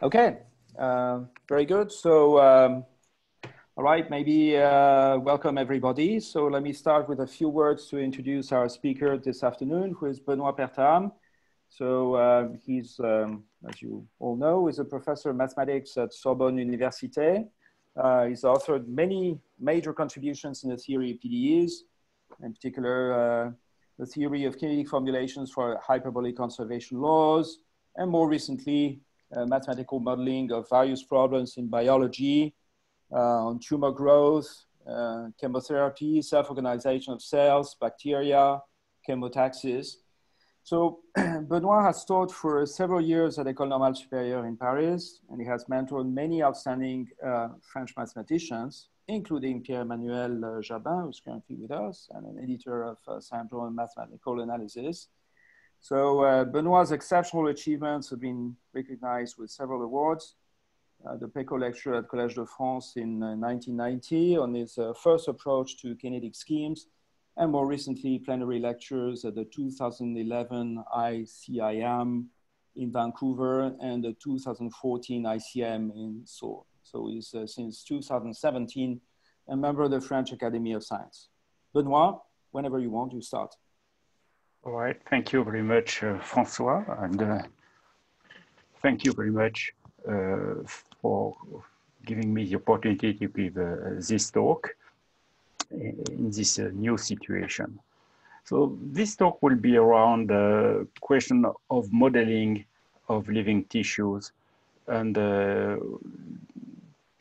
Okay, uh, very good. So, um, all right, maybe uh, welcome everybody. So let me start with a few words to introduce our speaker this afternoon, who is Benoit Perthame. So uh, he's, um, as you all know, is a professor of mathematics at Sorbonne Université. Uh, he's authored many major contributions in the theory of PDEs, in particular, uh, the theory of kinetic formulations for hyperbolic conservation laws, and more recently, mathematical modeling of various problems in biology, uh, on tumor growth, uh, chemotherapy, self-organization of cells, bacteria, chemotaxis. So Benoit has taught for several years at École Normale Supérieure in Paris, and he has mentored many outstanding uh, French mathematicians, including Pierre-Emmanuel uh, Jabin, who's currently with us, and an editor of uh, SIAM J. Mathematical Analysis. So uh, Benoit's exceptional achievements have been recognized with several awards. Uh, the Peccot Lecture at Collège de France in uh, 1990 on his uh, first approach to kinetic schemes, and more recently plenary lectures at the 2011 ICIAM in Vancouver and the 2014 ICM in Seoul. So he's uh, since 2017 a member of the French Academy of Science. Benoit, whenever you want, you start. All right, thank you very much, uh, Francois, and uh, thank you very much uh, for giving me the opportunity to give uh, this talk in this uh, new situation. So this talk will be around the question of modeling of living tissues and uh,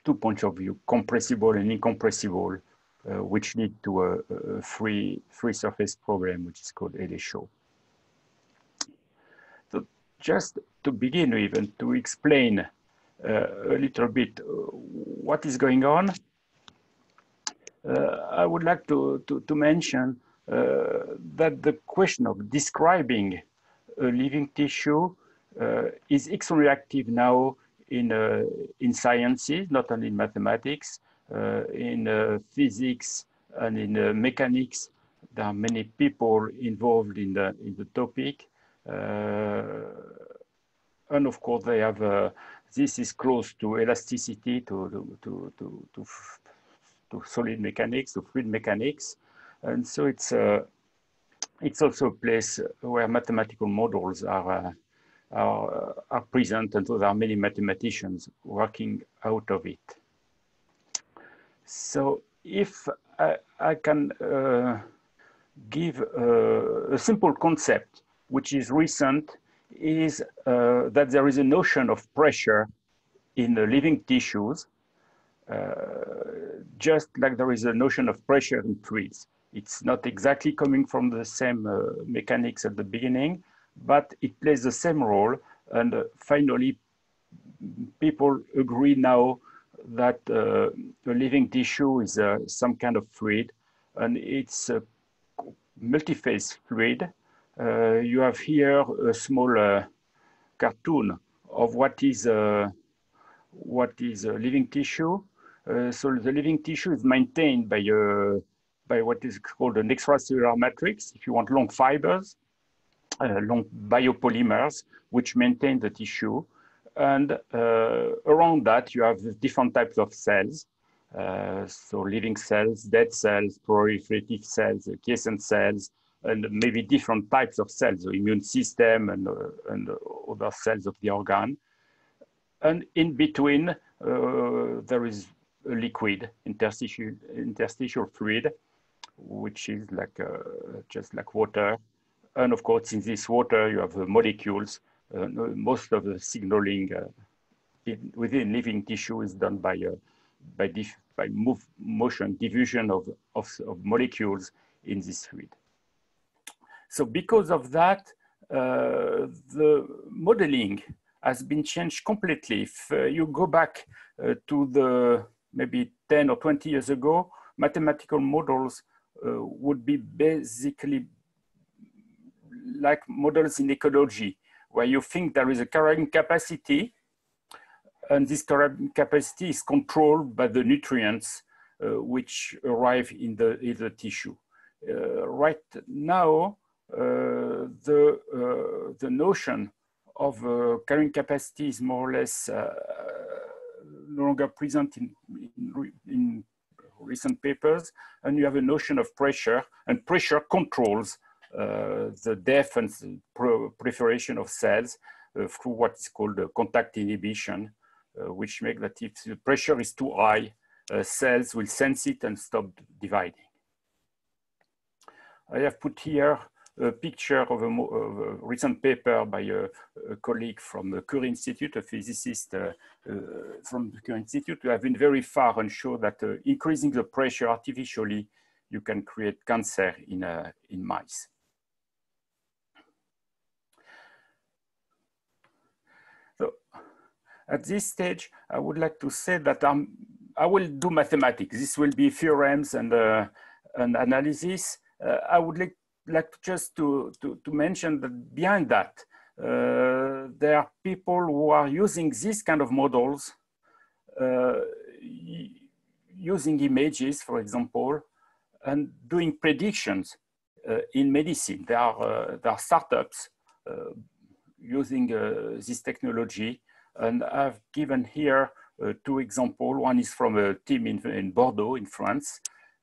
two points of view, compressible and incompressible, uh, which lead to a, a, free, free surface problem, which is called Hele-Shaw. So just to begin and to explain uh, a little bit uh, what is going on, uh, I would like to, to, to mention uh, that the question of describing a living tissue is extremely active now in, in sciences, not only in mathematics, in uh, physics and in uh, mechanics. There are many people involved in the, in the topic. and of course, they have, this is close to elasticity, to, to, to, to, to solid mechanics, to fluid mechanics. And so it's, uh, it's also a place where mathematical models are, uh, are, are present, and so there are many mathematicians working out of it. So if I, I can uh, give uh, a simple concept, which is recent, is uh, that there is a notion of pressure in the living tissues, uh, just like there is a notion of pressure in trees. It's not exactly coming from the same uh, mechanics at the beginning, but it plays the same role. And uh, finally, people agree now that uh, the living tissue is uh, some kind of fluid and it's a multi-phase fluid. Uh, you have here a small uh, cartoon of what is uh, what is a living tissue. Uh, so the living tissue is maintained by a by what is called an extracellular matrix. If you want long fibers, long biopolymers, which maintain the tissue. And uh, around that, you have different types of cells. Uh, so living cells, dead cells, proliferative cells, quiescent cells, and maybe different types of cells, the immune system and, uh, and other cells of the organ. And in between, there is a liquid, interstitial, interstitial fluid, which is like uh, just like water. And of course, in this water, you have the molecules most of the signaling uh, in, within living tissue is done by uh, by, by move, motion diffusion of, of, of, molecules in this fluid. So because of that, uh, the modeling has been changed completely. If uh, you go back uh, to the maybe 10 or 20 years ago, mathematical models would be basically like models in ecology where you think there is a carrying capacity and this carrying capacity is controlled by the nutrients uh, which arrive in the, in the tissue. Uh, right now, uh, the, uh, the notion of uh, carrying capacity is more or less uh, no longer present in, in, in, recent papers. And you have a notion of pressure, and pressure controls the death and proliferation of cells uh, through what is called contact inhibition, uh, which makes that if the pressure is too high, uh, cells will sense it and stop dividing. I have put here a picture of a, of a recent paper by a, a, colleague from the Curie Institute, a physicist uh, uh, from the Curie Institute, who have been very far and show that uh, increasing the pressure artificially, you can create cancer in, uh, in mice. At this stage, I would like to say that I'm, I will do mathematics. This will be theorems and, uh, and analysis. Uh, I would like like just to, to, to mention that behind that, uh, there are people who are using these kind of models, uh, using images, for example, and doing predictions uh, in medicine. There are, uh, there are startups using this technology. And I've given here two examples. One is from a team in, in Bordeaux in France,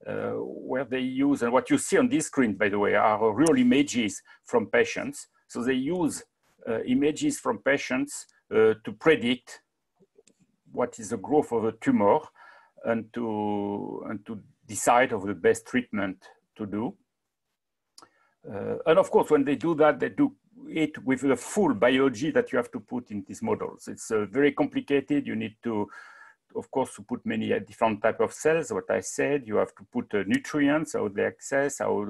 uh, where they use, and what you see on this screen, by the way, are real images from patients. So they use uh, images from patients uh, to predict what is the growth of a tumor and to, and to decide of the best treatment to do. Uh, and of course, when they do that, they do it with the full biology that you have to put in these models. It's uh, very complicated. You need to of course, to put many uh, different type of cells. What I said, you have to put uh, nutrients, how they access, how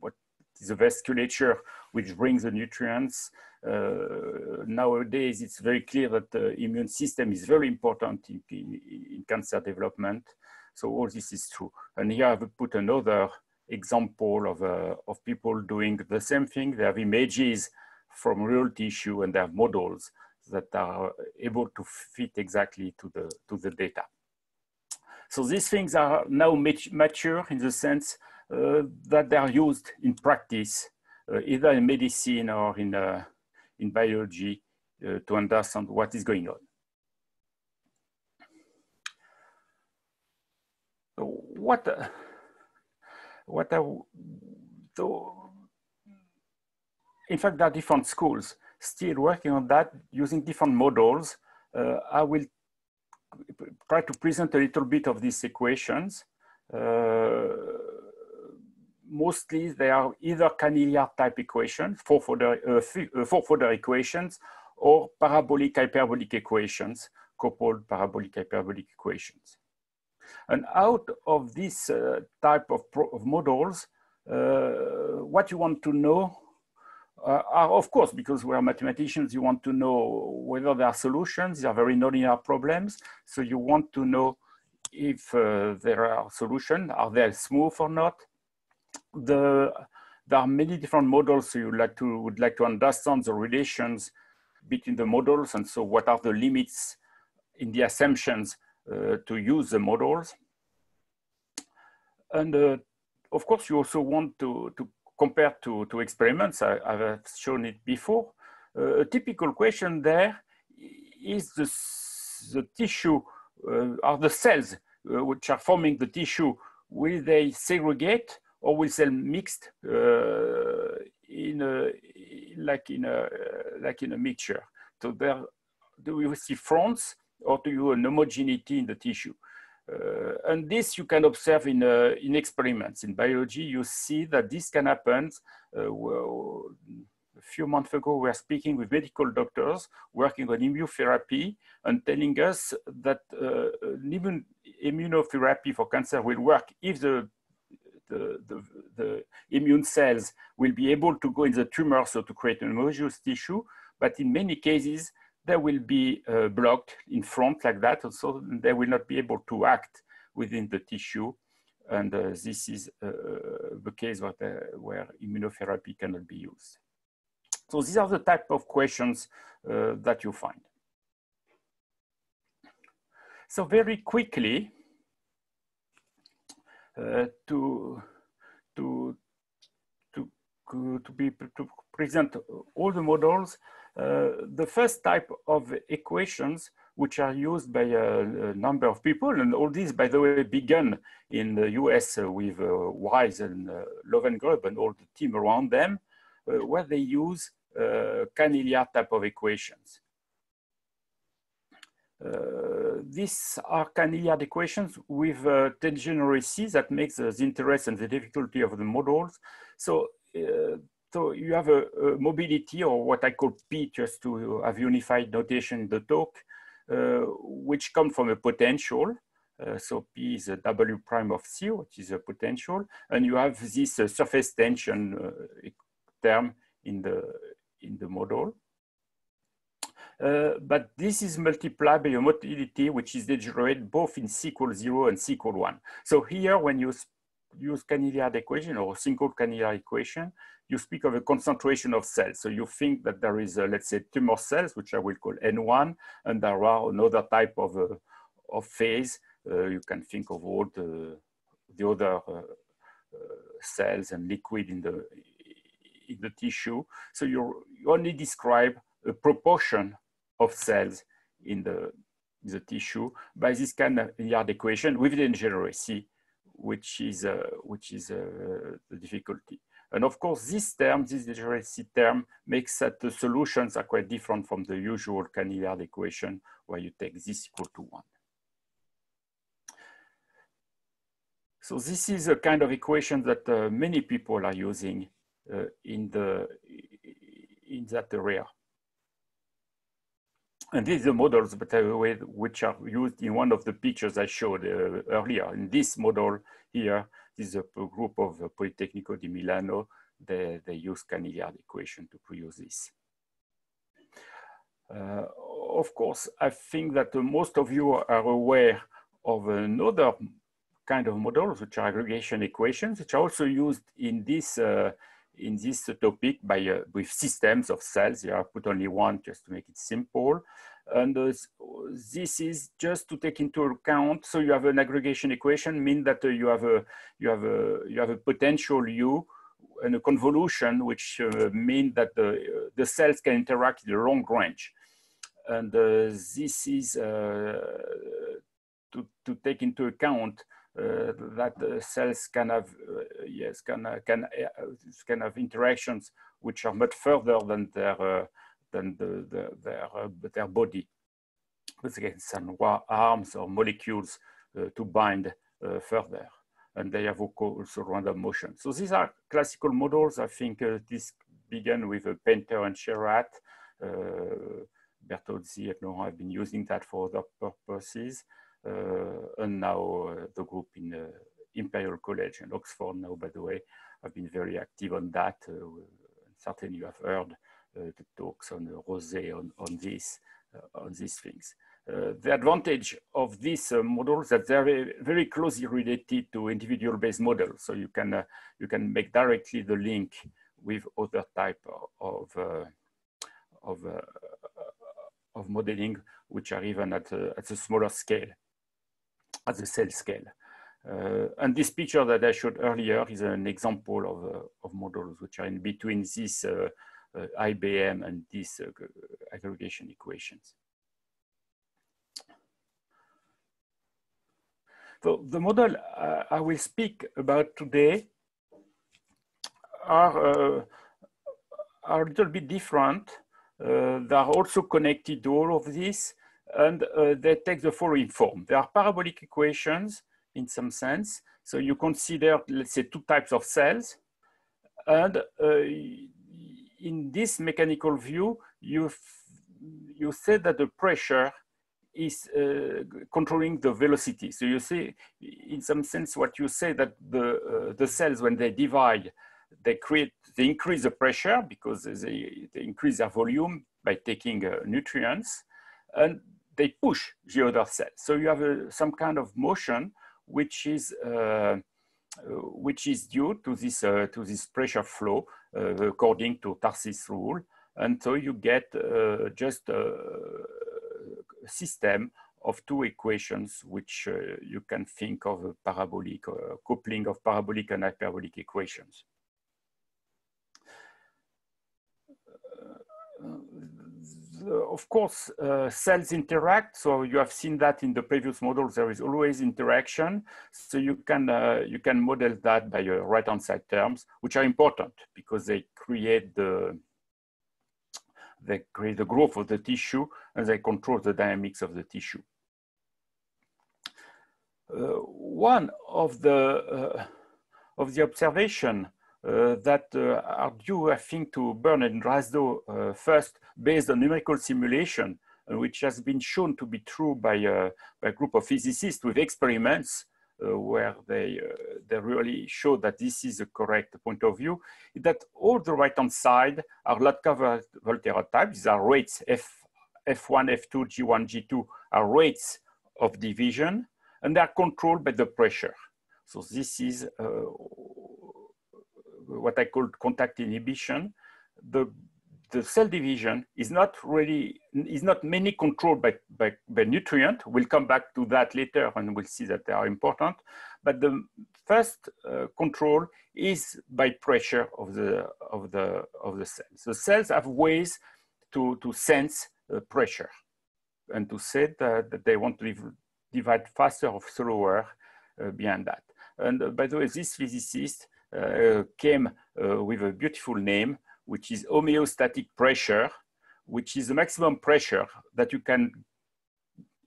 what is the vasculature which brings the nutrients. Uh, nowadays, it's very clear that the immune system is very important in, in, in, cancer development. So all this is true. And here I've put another example of, uh, of people doing the same thing. They have images from real tissue and they have models that are able to fit exactly to the, to the data. So these things are now mature in the sense uh, that they are used in practice, uh, either in medicine or in, uh, in biology uh, to understand what is going on. What, uh, what I, so in fact, there are different schools still working on that using different models. Uh, I will try to present a little bit of these equations. Uh, mostly they are either Cahn-Hilliard type equations, fourth-order uh, uh, four equations, or parabolic hyperbolic equations, coupled parabolic hyperbolic equations. And out of this uh, type of, of models, uh, what you want to know uh, are, of course, because we are mathematicians, you want to know whether there are solutions. These are very nonlinear problems. So you want to know if uh, there are solutions. Are they smooth or not? The, there are many different models. So you like to, would like to understand the relations between the models. And so what are the limits in the assumptions uh, to use the models? And uh, of course, you also want to, to compared to, to experiments, I, have shown it before. Uh, a typical question there is the, the tissue, uh, are the cells uh, which are forming the tissue, will they segregate or will they mixed uh, in a, like in a, like in a mixture? So there, do you see fronts or do you an homogeneity in the tissue? Uh, and this you can observe in, uh, in experiments. In biology, you see that this can happen. Uh, well, a few months ago, we were speaking with medical doctors working on immunotherapy and telling us that uh, even immunotherapy for cancer will work if the, the, the, the, immune cells will be able to go in the tumor, so to create an homogeneous tissue. But in many cases, they will be uh, blocked in front like that, And so they will not be able to act within the tissue. And uh, this is uh, the case where, where, immunotherapy cannot be used. So these are the type of questions uh, that you find. So very quickly, uh, to, to, to to be to present all the models. Uh, the first type of equations which are used by a, a, number of people, and all this, by the way, began in the US uh, with uh, Wise and uh, Lowengrub and all the team around them, uh, where they use uh, Cahn-Hilliard type of equations. Uh, these are Cahn-Hilliard equations with uh, degeneracy that makes the interest and the difficulty of the models. So, so you have a, a, mobility or what I call P just to have unified notation in the talk, uh, which come from a potential. Uh, so P is a W prime of C, which is a potential. And you have this uh, surface tension term in the, in the model. Uh, but this is multiplied by a motility which is degenerate both in C equals zero and C equal one. So here, when you use Cahn-Hilliard equation or single Cahn-Hilliard equation, you speak of a concentration of cells. So you think that there is, a, let's say, tumor cells, which I will call N1, and there are another type of, uh, of phase. Uh, you can think of all the, the other uh, uh cells and liquid in the, in the tissue. So you only describe a proportion of cells in the, the tissue by this Cahn-Hilliard equation with the degeneracy, which is, uh, which is uh, the difficulty. And of course, this term, this degeneracy term, makes that the solutions are quite different from the usual Cahn-Hilliard equation, where you take this equal to one. So this is a kind of equation that uh, many people are using uh, in, the, in that area. And these are models, but which are used in one of the pictures I showed uh, earlier. In this model here, is a group of uh, Politecnico di Milano. They, they use Cahn-Hilliard equation to produce this. Uh, of course, I think that uh, most of you are aware of another kind of models, which are aggregation equations, which are also used in this uh, in this topic by uh, with systems of cells. Here I put only one just to make it simple. And uh, this is just to take into account. So you have an aggregation equation, mean that uh, you have a you have a you have a potential U and a convolution, which uh, mean that the the cells can interact in the long range. And uh, this is uh, to to take into account uh, that the cells can have, yes, can, can, can have interactions which are much further than their, than the, the, their, their body. With some arms or molecules to bind further and they have also random motion. So these are classical models. I think uh, this began with uh, Painter and Sherratt. Uh, Bertozzi and Laurent have been using that for other purposes. Uh, and now uh, the group in uh, Imperial College and Oxford now, by the way, have been very active on that. certainly you have heard the talks on Rosé on, on this, on these things. Uh, the advantage of these uh, models that they're very, closely related to individual-based models. So you can uh, you can make directly the link with other type of of of modeling, which are even at a, at a smaller scale at the cell scale. Uh, and this picture that I showed earlier is an example of, uh, of models which are in between uh, uh IBM and these uh, aggregation equations. So the model uh, I will speak about today are, are a little bit different. they are also connected to all of this and uh, they take the following form. They are parabolic equations in some sense. So you consider, let's say, two types of cells. And uh, in this mechanical view, you, you say that the pressure is uh, controlling the velocity. So you see, in some sense, what you say that the, uh, the cells, when they divide, they create, they increase the pressure because they, they increase their volume by taking uh, nutrients. And they push the other cell. So you have a, some kind of motion which is uh, which is due to this uh, to this pressure flow uh, according to Darcy's rule, and so you get uh, just a system of two equations which uh, you can think of a parabolic uh, coupling of parabolic and hyperbolic equations. Of course, uh, cells interact. So you have seen that in the previous models, there is always interaction. So you can, uh, you can model that by your right-hand side terms, which are important because they create the, they create the growth of the tissue and they control the dynamics of the tissue. Uh, one of the, uh, of the observation uh, that uh, are due, I think, to Byrne and Drasdo uh, first based on numerical simulation, which has been shown to be true by, by a group of physicists with experiments uh, where they, uh, they really show that this is the correct point of view, that all the right-hand side are Lotka-Volterra types. These are rates F, F1, F2, G1, G2 are rates of division, and they are controlled by the pressure. So this is uh, what I call contact inhibition, the the cell division is not really is not mainly controlled by, by, by nutrient. We'll come back to that later and we'll see that they are important. But the first uh, control is by pressure of the of the of the cells. The cells have ways to to sense uh, pressure and to say that, that, they want to divide faster or slower uh, beyond that. And uh, by the way, this physicist came uh, with a beautiful name, which is homeostatic pressure, which is the maximum pressure that you can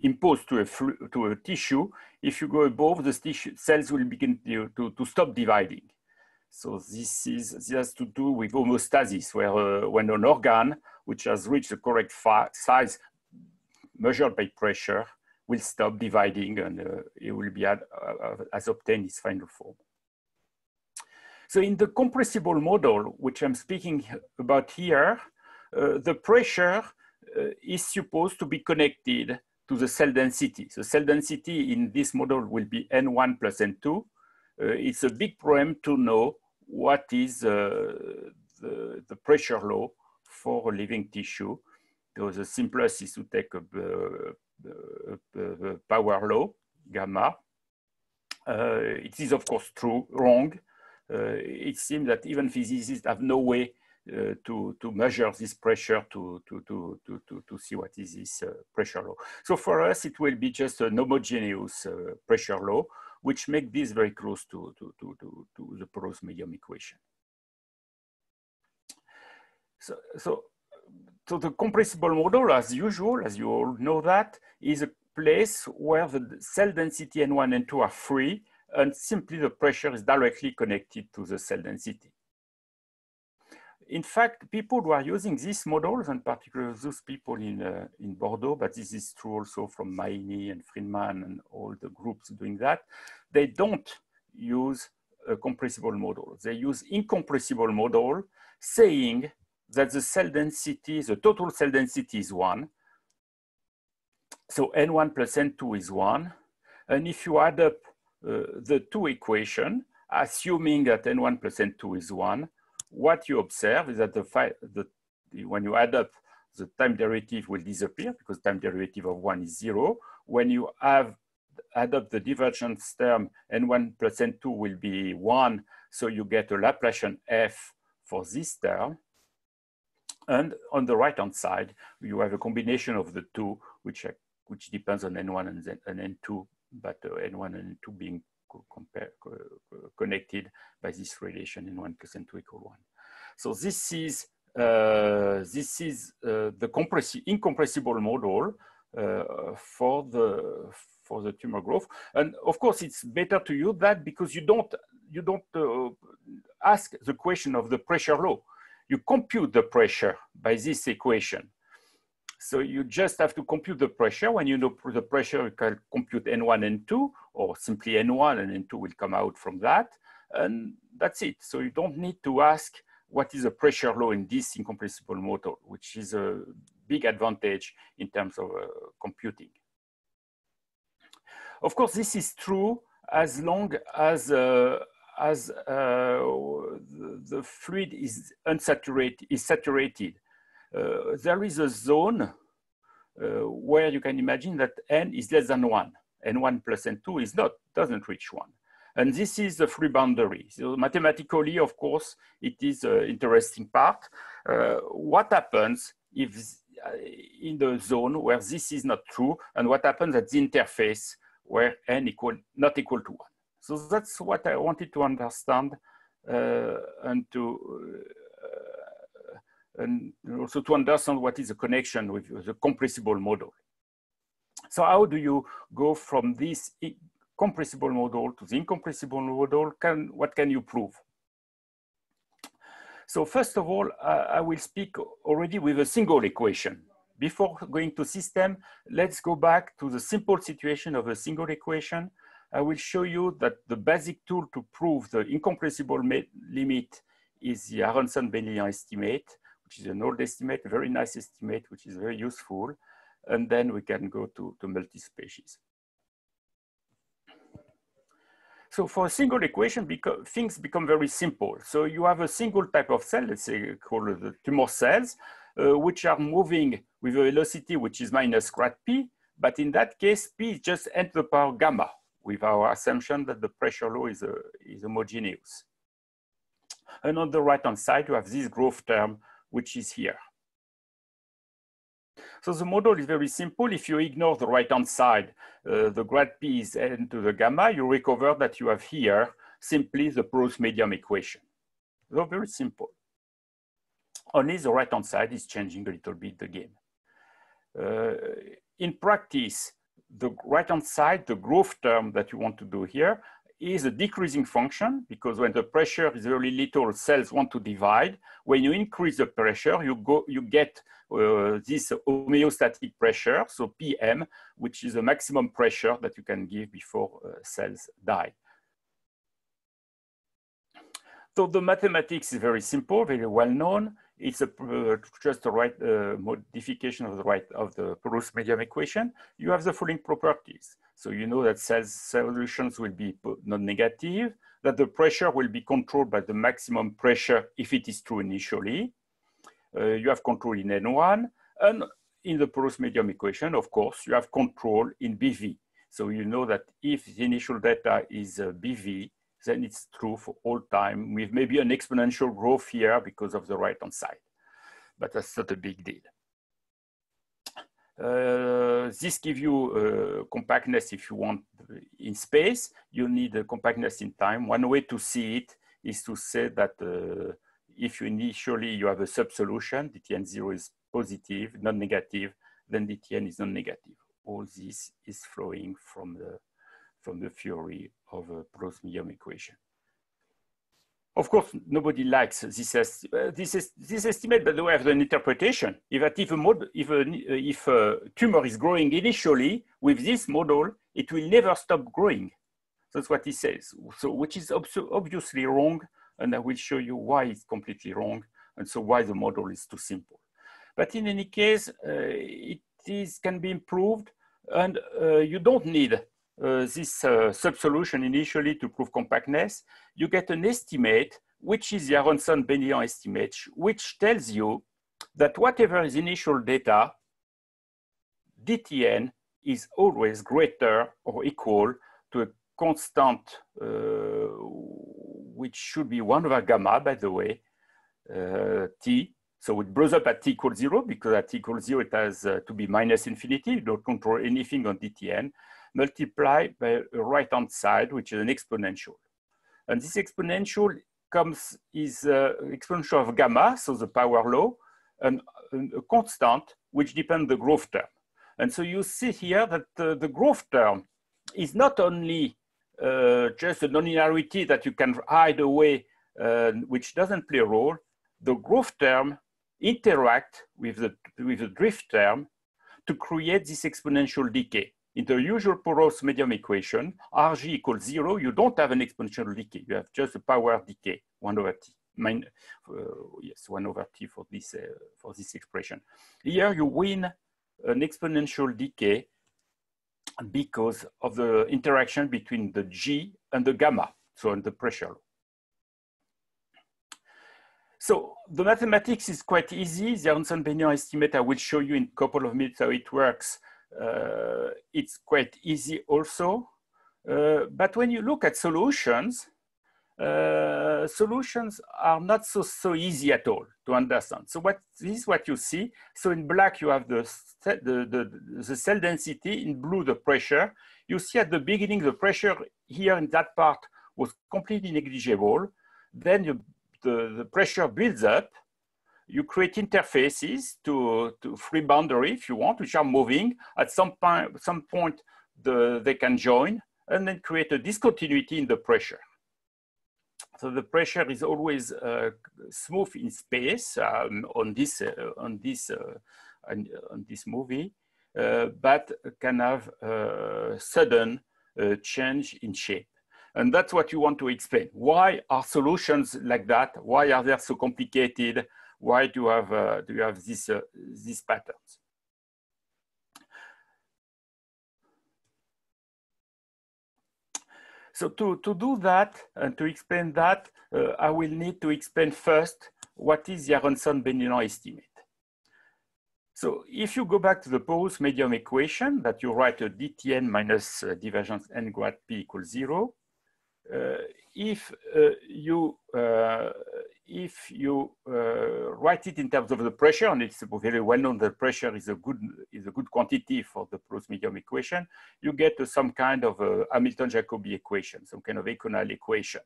impose to a, to a tissue. If you go above, the cells will begin to, to, to, stop dividing. So this, is, this has to do with homeostasis, where uh, when an organ, which has reached the correct size measured by pressure, will stop dividing and uh, it will be ad, uh, as obtained its final form. So in the compressible model, which I'm speaking about here, uh, the pressure uh, is supposed to be connected to the cell density. So cell density in this model will be N1 plus N2. Uh, it's a big problem to know what is uh, the, the, pressure law for a living tissue. So the simplest is to take a, a, a power law, gamma. Uh, it is of course true, wrong, it seems that even physicists have no way uh, to, to measure this pressure to, to, to, to, to, see what is this uh, pressure law. So for us, it will be just an homogeneous pressure law, which make this very close to, to, to, to, to the porous medium equation. So, so, so the compressible model, as usual, as you all know that, is a place where the cell density N1 and 2 are free and simply the pressure is directly connected to the cell density. In fact, people who are using these models, and particularly those people in, uh, in Bordeaux, but this is true also from Maini and Friedman and all the groups doing that, they don't use a compressible model. They use incompressible model saying that the cell density, the total cell density is one. So N1 plus N2 is one. And if you add up Uh, the two equation, assuming that n1 plus n2 is one, what you observe is that the, the when you add up, the time derivative will disappear because time derivative of one is zero. When you have add up the divergence term, n1 plus n2 will be one, so you get a Laplacian f for this term. And on the right-hand side, you have a combination of the two, which, which depends on n1 and, and n2 but uh, N1 and N2 being connected by this relation N1 plus N2 equal 1. So this is, uh, this is uh, the incompressible model uh, for, the, for the tumor growth. And of course, it's better to use that because you don't, you don't uh, ask the question of the pressure law. You compute the pressure by this equation. So you just have to compute the pressure. When you know the pressure, you can compute N1 and 2, or simply N1 and N2 will come out from that. And that's it. So you don't need to ask what is the pressure law in this incompressible motor, which is a big advantage in terms of uh, computing. Of course, this is true as long as uh, as uh, the, the, fluid is unsaturated, is saturated. Uh, there is a zone uh, where you can imagine that n is less than one, and one plus n2 is not, doesn't reach one. And this is the free boundary. So mathematically, of course, it is an interesting part. Uh, what happens if in the zone where this is not true and what happens at the interface where n equal not equal to one. So that's what I wanted to understand uh, and to uh, and also to understand what is the connection with the compressible model. So how do you go from this compressible model to the incompressible model? Can, what can you prove? So first of all, uh, I will speak already with a single equation. Before going to system, let's go back to the simple situation of a single equation. I will show you that the basic tool to prove the incompressible limit is the Aronson-Benilan estimate, which is an old estimate, a very nice estimate, which is very useful. And then we can go to, to multi-species. So for a single equation, beco things become very simple. So you have a single type of cell, let's say called the tumor cells, uh, which are moving with a velocity which is minus grad p. But in that case, p is just n to the power gamma with our assumption that the pressure law is, a, is homogeneous. And on the right-hand side, you have this growth term, which is here. So the model is very simple. If you ignore the right-hand side, uh, the grad p is n to the gamma, you recover that you have here simply the porous medium equation. So very simple. Only the right-hand side is changing a little bit the game. Uh, in practice, the right-hand side, the growth term that you want to do here is a decreasing function because when the pressure is very little, cells want to divide. When you increase the pressure, you go, you get uh, this homeostatic pressure, so PM, which is the maximum pressure that you can give before uh, cells die. So the mathematics is very simple, very well known. It's a, uh, just a right uh, modification of the right of the porous medium equation. You have the following properties. So you know that cells solutions will be non-negative, that the pressure will be controlled by the maximum pressure if it is true initially. Uh, you have control in N1, and in the porous medium equation, of course, you have control in BV. So you know that if the initial data is uh, BV, then it's true for all time with maybe an exponential growth here because of the right-hand side. But that's not a big deal. Uh, this gives you uh, compactness if you want in space. You need a compactness in time. One way to see it is to say that uh, if you initially you have a sub-solution, dTn0 is positive, not negative, then dTn is non-negative. All this is flowing from the, from the theory of a porous equation. Of course, nobody likes this, uh, this, this estimate, but way of an interpretation. If, if, a mod, if, a, if a tumor is growing initially with this model, it will never stop growing. That's what he says. So, which is obviously wrong, and I will show you why it's completely wrong, and so why the model is too simple. But in any case, uh, it is, can be improved, and uh, you don't need uh, this uh, sub-solution initially to prove compactness, you get an estimate, which is the Aronson-Benilan estimate, which tells you that whatever is initial data, dTn is always greater or equal to a constant, uh, which should be one over gamma, by the way, uh, t. So it blows up at t equals zero because at t equals zero, it has uh, to be minus infinity. You don't control anything on dTn multiplied by a right-hand side, which is an exponential. And this exponential comes is uh, exponential of gamma, so the power law, and a constant which depends the growth term. And so you see here that uh, the growth term is not only uh, just a nonlinearity that you can hide away, uh, which doesn't play a role. The growth term interact with the, with the drift term to create this exponential decay. In the usual porous medium equation, Rg equals zero, you don't have an exponential decay. You have just a power decay, one over t. Mine, uh, yes, one over t for this, uh, for this expression. Here you win an exponential decay because of the interaction between the G and the gamma, so in the pressure. So the mathematics is quite easy. The Aronson-Benilan estimate, I will show you in a couple of minutes how it works. Uh, it's quite easy also. Uh, but when you look at solutions, uh, solutions are not so, so easy at all to understand. So what this is what you see. So in black, you have the, the, the, the cell density, in blue, the pressure. You see at the beginning, the pressure here in that part was completely negligible. Then you, the, the pressure builds up. You create interfaces to, to free boundary, if you want, which are moving. At some, point, some point, the, they can join and then create a discontinuity in the pressure. So the pressure is always uh, smooth in space um, on this uh, on this uh, on, on, this movie, uh, but can have a sudden uh, change in shape. And that's what you want to explain. Why are solutions like that? Why are they so complicated? Why do you have uh, do you have these these patterns? So to, to do that and to explain that, uh, I will need to explain first what is the Aronson-Benilan estimate. So if you go back to the porous medium equation that you write a dTn minus uh, divergence n grad p equals zero, uh, if uh, you uh, if you uh, write it in terms of the pressure, and it's very well known that pressure is a good is a good quantity for the porous medium equation, you get some kind of a Hamilton-Jacobi equation, some kind of eikonal equation.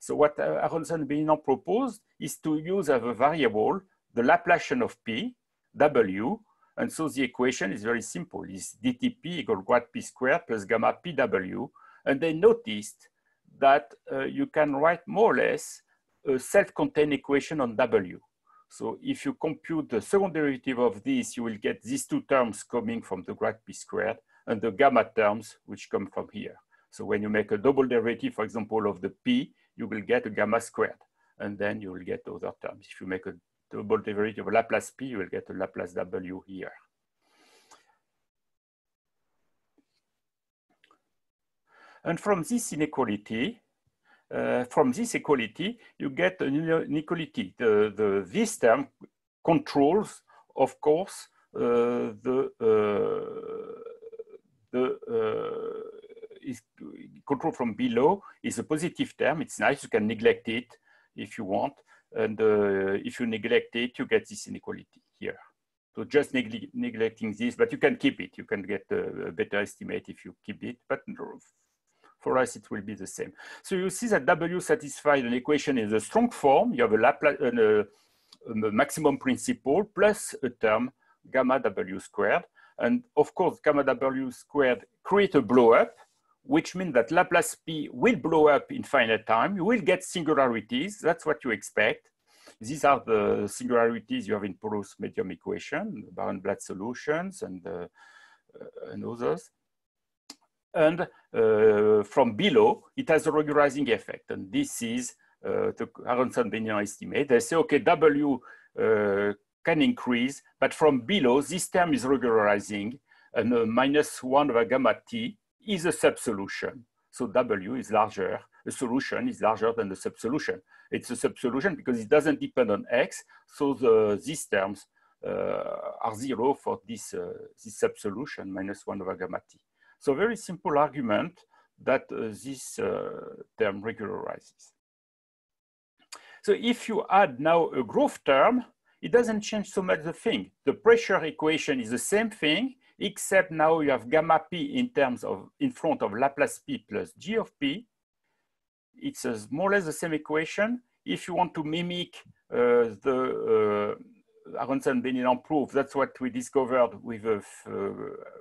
So what Aronson-Benilan proposed is to use as a variable the Laplacian of p, w, and so the equation is very simple. It's dtp equal grad p squared plus gamma pw, and they noticed that uh, you can write more or less a self-contained equation on W. So if you compute the second derivative of this, you will get these two terms coming from the grad p squared and the gamma terms which come from here. So when you make a double derivative, for example, of the p, you will get a gamma squared, and then you will get other terms. If you make a double derivative of Laplace p, you will get a Laplace w here. And from this inequality, uh, from this equality, you get an inequality. The, the, this term controls, of course, uh, the, uh, the uh, is control from below is a positive term. It's nice, you can neglect it if you want. And uh, if you neglect it, you get this inequality here. So just neg neglecting this, but you can keep it. You can get a, a better estimate if you keep it. But for us, it will be the same. So you see that W satisfies an equation in the strong form. You have a, Laplace, uh, a maximum principle plus a term gamma W squared. And of course, gamma W squared create a blow up, which means that Laplace P will blow up in finite time. You will get singularities. That's what you expect. These are the singularities you have in porous medium equation, Barenblatt solutions and, uh, uh, and others and uh, from below, it has a regularizing effect. And this is uh, the Aronson-Benilan estimate. They say, okay, W uh, can increase, but from below, this term is regularizing, and minus one over gamma t is a subsolution. So W is larger, the solution is larger than the subsolution. It's a subsolution because it doesn't depend on X, so the, these terms uh, are zero for this, uh, this subsolution, minus one over gamma t. So very simple argument that uh, this uh, term regularizes. So if you add now a growth term, it doesn't change so much the thing. The pressure equation is the same thing, except now you have gamma p in terms of, in front of Laplace p plus g of p. It's a, more or less the same equation. If you want to mimic uh, the uh, Aronson Benilan proof. That's what we discovered with uh,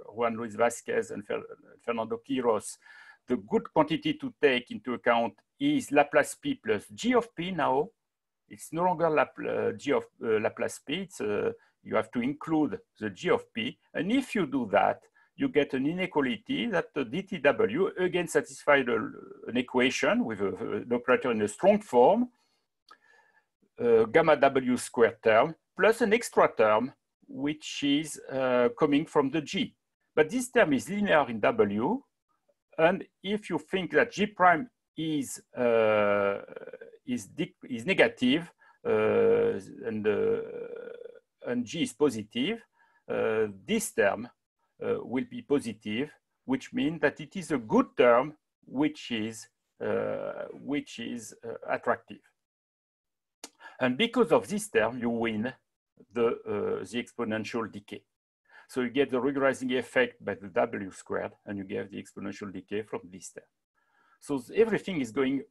Juan Luis Vázquez and Fer Fernando Quiros. The good quantity to take into account is Laplace P plus G of P now. It's no longer uh, G of uh, Laplace P. Uh, you have to include the G of P. And if you do that, you get an inequality that the dTW again satisfies an equation with a, an operator in a strong form, uh, gamma W squared term, plus an extra term, which is uh, coming from the G. But this term is linear in W. And if you think that G prime is, uh, is, is negative uh, and, uh, and G is positive, uh, this term will be positive, which means that it is a good term, which is which is attractive. And because of this term, you win the, uh, the exponential decay. So you get the regularizing effect by the W squared, and you get the exponential decay from this term. So everything is going,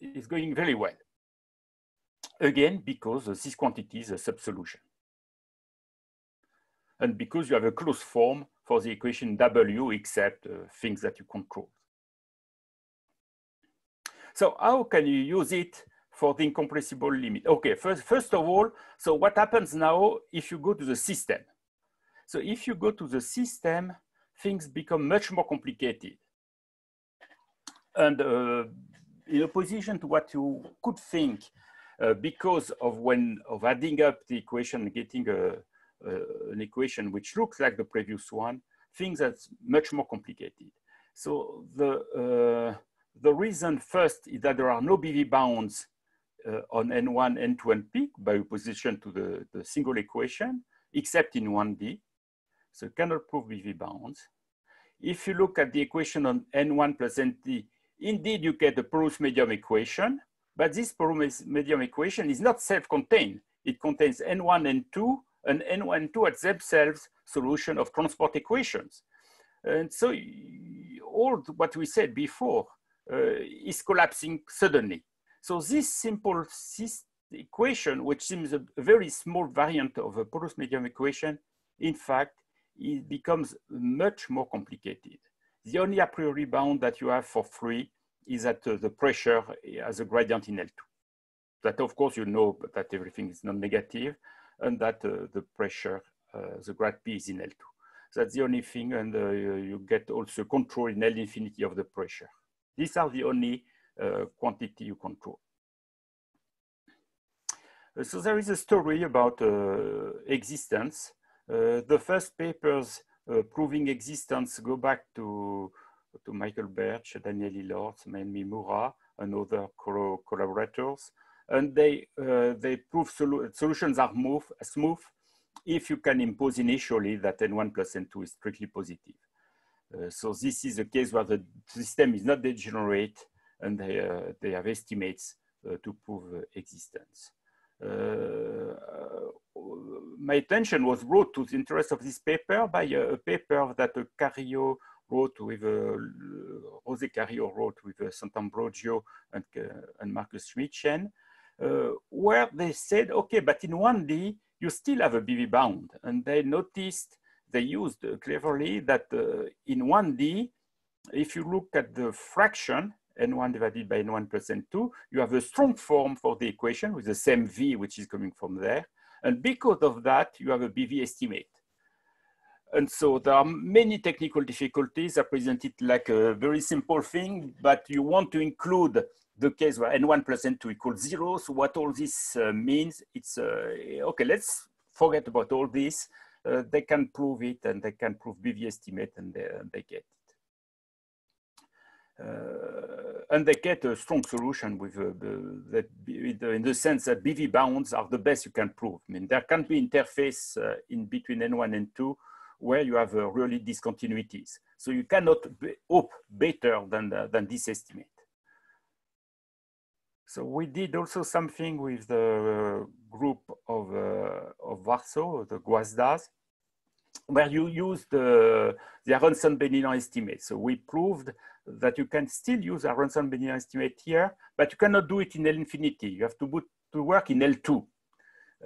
is going very well. Again, because this quantity is a subsolution. And because you have a closed form for the equation W except uh, things that you control. So how can you use it for the incompressible limit? Okay, first, first of all, so what happens now if you go to the system? So if you go to the system, things become much more complicated. And uh, in opposition to what you could think, uh, because of when of adding up the equation getting a, an equation which looks like the previous one, things are much more complicated. So the uh, the reason first is that there are no BV bounds on N1, N2, and peak by opposition to the, the single equation, except in 1D. So cannot prove BV bounds. If you look at the equation on N1 plus NT, indeed you get the porous medium equation, but this porous medium equation is not self-contained. It contains N1, N2, and N1, N2 at themselves solution of transport equations. And so all what we said before uh, is collapsing suddenly. So this simple equation, which seems a very small variant of a porous medium equation, in fact, it becomes much more complicated. The only a priori bound that you have for free is that uh, the pressure has a gradient in L2. That of course you know that everything is non-negative and that uh, the pressure, uh, the grad P is in L2. That's the only thing and uh, you get also control in L infinity of the pressure. These are the only quantity you control. Uh, so there is a story about uh, existence. the first papers proving existence go back to, to Michael Bertsch, Daniel Hilhorst, Mayumi Mura, and other co collaborators. And they, they prove solu solutions are smooth if you can impose initially that N1 plus N2 is strictly positive. Uh, so this is a case where the system is not degenerate and they, uh, they have estimates uh, to prove existence. my attention was brought to the interest of this paper by a, paper that Carrillo wrote with uh, Jose Carrillo wrote with uh, Santambrogio and, uh, and Markus Schmidtchen, uh, where they said, okay, but in 1D, you still have a BV bound. And they noticed they used cleverly that uh, in 1D, if you look at the fraction, n1 divided by n1 plus n2, you have a strong form for the equation with the same v, which is coming from there. And because of that, you have a BV estimate. And so there are many technical difficulties. I present it like a very simple thing, but you want to include the case where n1 plus n2 equals zero. So what all this uh, means, it's, uh, okay, let's forget about all this uh, they can prove it and they can prove BV estimate and they, they get and they get a strong solution with uh, that in the sense that BV bounds are the best you can prove. I mean, there can be interface uh, in between N1 and 2 where you have uh, really discontinuities. So you cannot hope better than, than this estimate. So we did also something with the group of, uh, of Warsaw, the Gwiazdas, where you use the, the Aronson-Benilan estimate. So we proved that you can still use Aronson-Benilan estimate here, but you cannot do it in L infinity. You have to, to work in L2.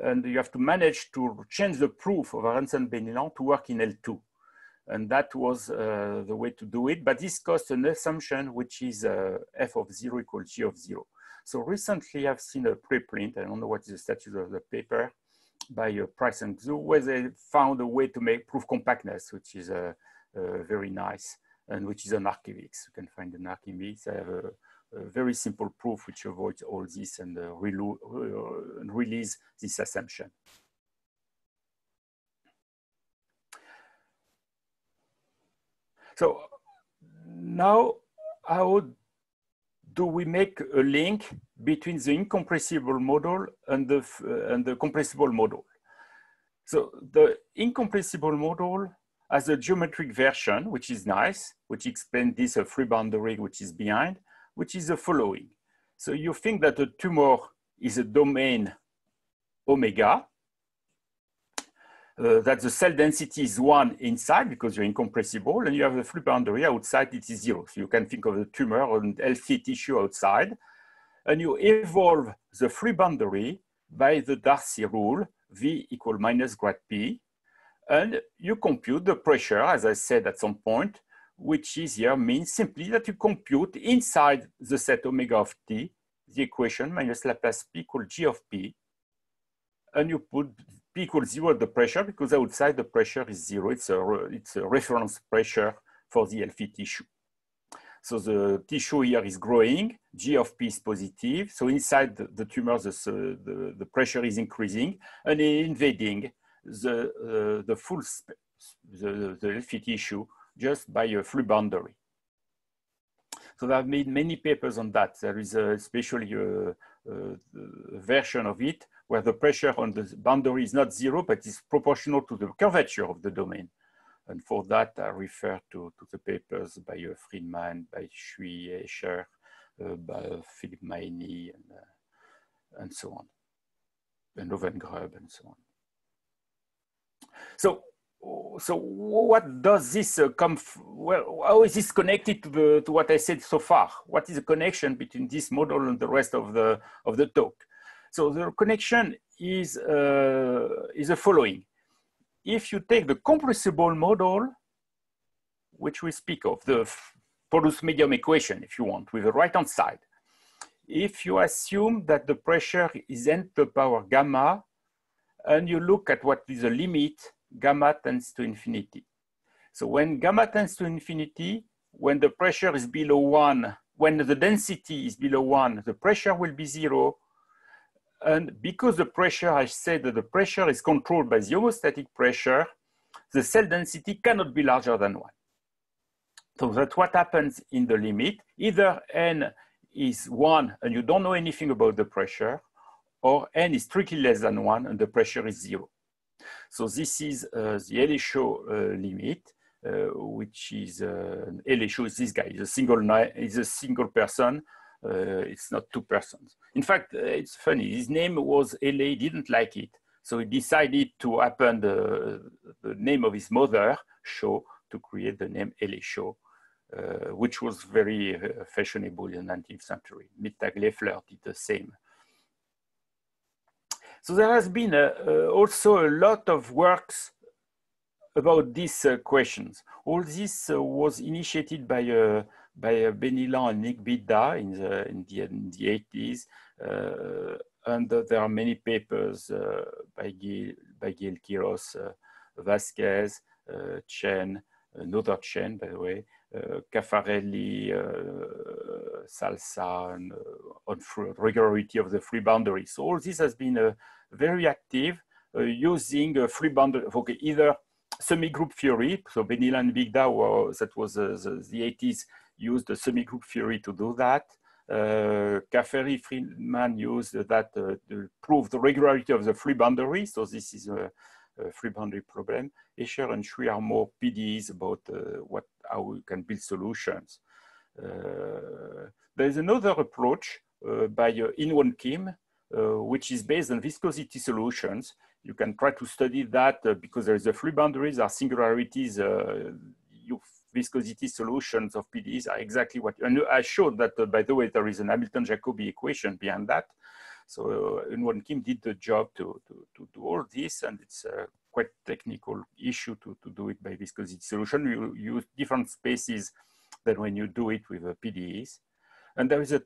And you have to manage to change the proof of Aronson-Benilan to work in L2. And that was uh, the way to do it. But this costs an assumption, which is uh, f of zero equals g of zero. So recently I've seen a preprint, I don't know what is the status of the paper, by uh, Price and Xu, where they found a way to make proof compactness, which is uh, uh, very nice, and which is an ArchiMix. You can find an ArchiMix. I have a, a, very simple proof which avoids all this and uh, release this assumption. So now how do we make a link between the incompressible model and the, and the compressible model? So the incompressible model has a geometric version, which is nice, which explains this uh, free boundary which is behind, which is the following. So you think that the tumor is a domain omega, uh, that the cell density is one inside because you're incompressible, and you have the free boundary outside, it is zero. So you can think of the tumor and healthy tissue outside, and you evolve the free boundary by the Darcy rule, V equal minus grad P, and you compute the pressure, as I said at some point, which is here means simply that you compute inside the set omega of t, the equation minus Laplace P equal G of P, and you put P equals zero at the pressure because outside the pressure is zero. It's a, it's a reference pressure for the healthy tissue. So the tissue here is growing, G of P is positive. So inside the, the tumor, the, the, the, pressure is increasing and invading the, uh, the full, the, the healthy tissue just by a free boundary. So I've made many papers on that. There is a, especially a, a, version of it where the pressure on the boundary is not zero, but is proportional to the curvature of the domain. And for that, I refer to, to the papers by uh, Friedman, by Shui, Escher, uh, by Philip Maini, and, uh, and so on, and Lowengrub, and so on. So so what does this uh, come well how is this connected to the to what i said so far? What is the connection between this model and the rest of the of the talk? So the connection is uh, is the following if you take the compressible model which we speak of the porous medium equation if you want with the right hand side if you assume that the pressure is n to the power gamma and you look at what is the limit gamma tends to infinity. So when gamma tends to infinity, when the pressure is below one, when the density is below one, the pressure will be zero. And because the pressure, I said that the pressure is controlled by the homeostatic pressure, the cell density cannot be larger than one. So that's what happens in the limit. Either n is one and you don't know anything about the pressure, or n is strictly less than one and the pressure is zero. So this is uh, the Hele-Shaw uh, limit, uh, which is uh, Hele-Shaw is this guy. He's a single is a single person. It's not two persons. In fact, it's funny. His name was Hele. Didn't like it, so he decided to append the, the name of his mother, Shaw, to create the name Hele-Shaw. Uh, which was very uh, fashionable in the 19th century. Mittag Leffler did the same. So there has been a, uh, also a lot of works about these uh, questions. All this uh, was initiated by uh, by uh, Benilan and Igbida in the in the, in the 80s, uh, and there are many papers by Gil, by Gil Quiros, Vázquez, Chen, another Chen, by the way, uh, Caffarelli, uh, Salsa, and uh, on regularity of the free boundary. So all this has been very active using free boundary, okay, either semi-group theory. So Benilan and were, that was uh, the, the, 80s, used the semi-group theory to do that. Uh, Friedman used that uh, to prove the regularity of the free boundary. So this is a, uh, free boundary problem. Escher and Shui are more PDEs about uh, what, how we can build solutions. Uh, there is another approach by Inwon Kim, which is based on viscosity solutions. You can try to study that because there is a free boundaries, are singularities, you viscosity solutions of PDEs are exactly what, and I showed that, uh, by the way, there is an Hamilton-Jacobi equation behind that. So uh, Kim did the job to, to, to do all this, and it's a quite technical issue to, to do it by viscosity solution. You use different spaces than when you do it with uh, PDEs. And there is a,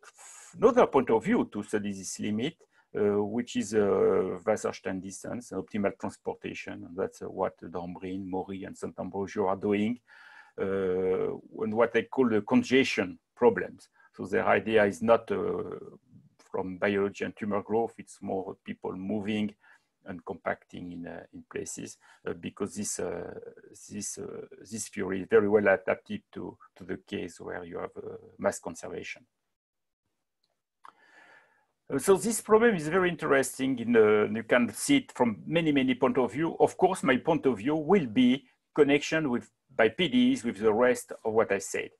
another point of view to study this limit, uh, which is uh, Wasserstein distance, optimal transportation. And that's uh, what Dambrine, Maury, and Santambrogio are doing, and what they call the congestion problems. So their idea is not uh, from biology and tumor growth. It's more people moving and compacting in, uh, in places uh, because this, uh, this, uh, this theory is very well adapted to, to the case where you have uh, mass conservation. Uh, so this problem is very interesting. In, you can see it from many, many point of view. Of course, my point of view will be connection with by PDEs with the rest of what I said.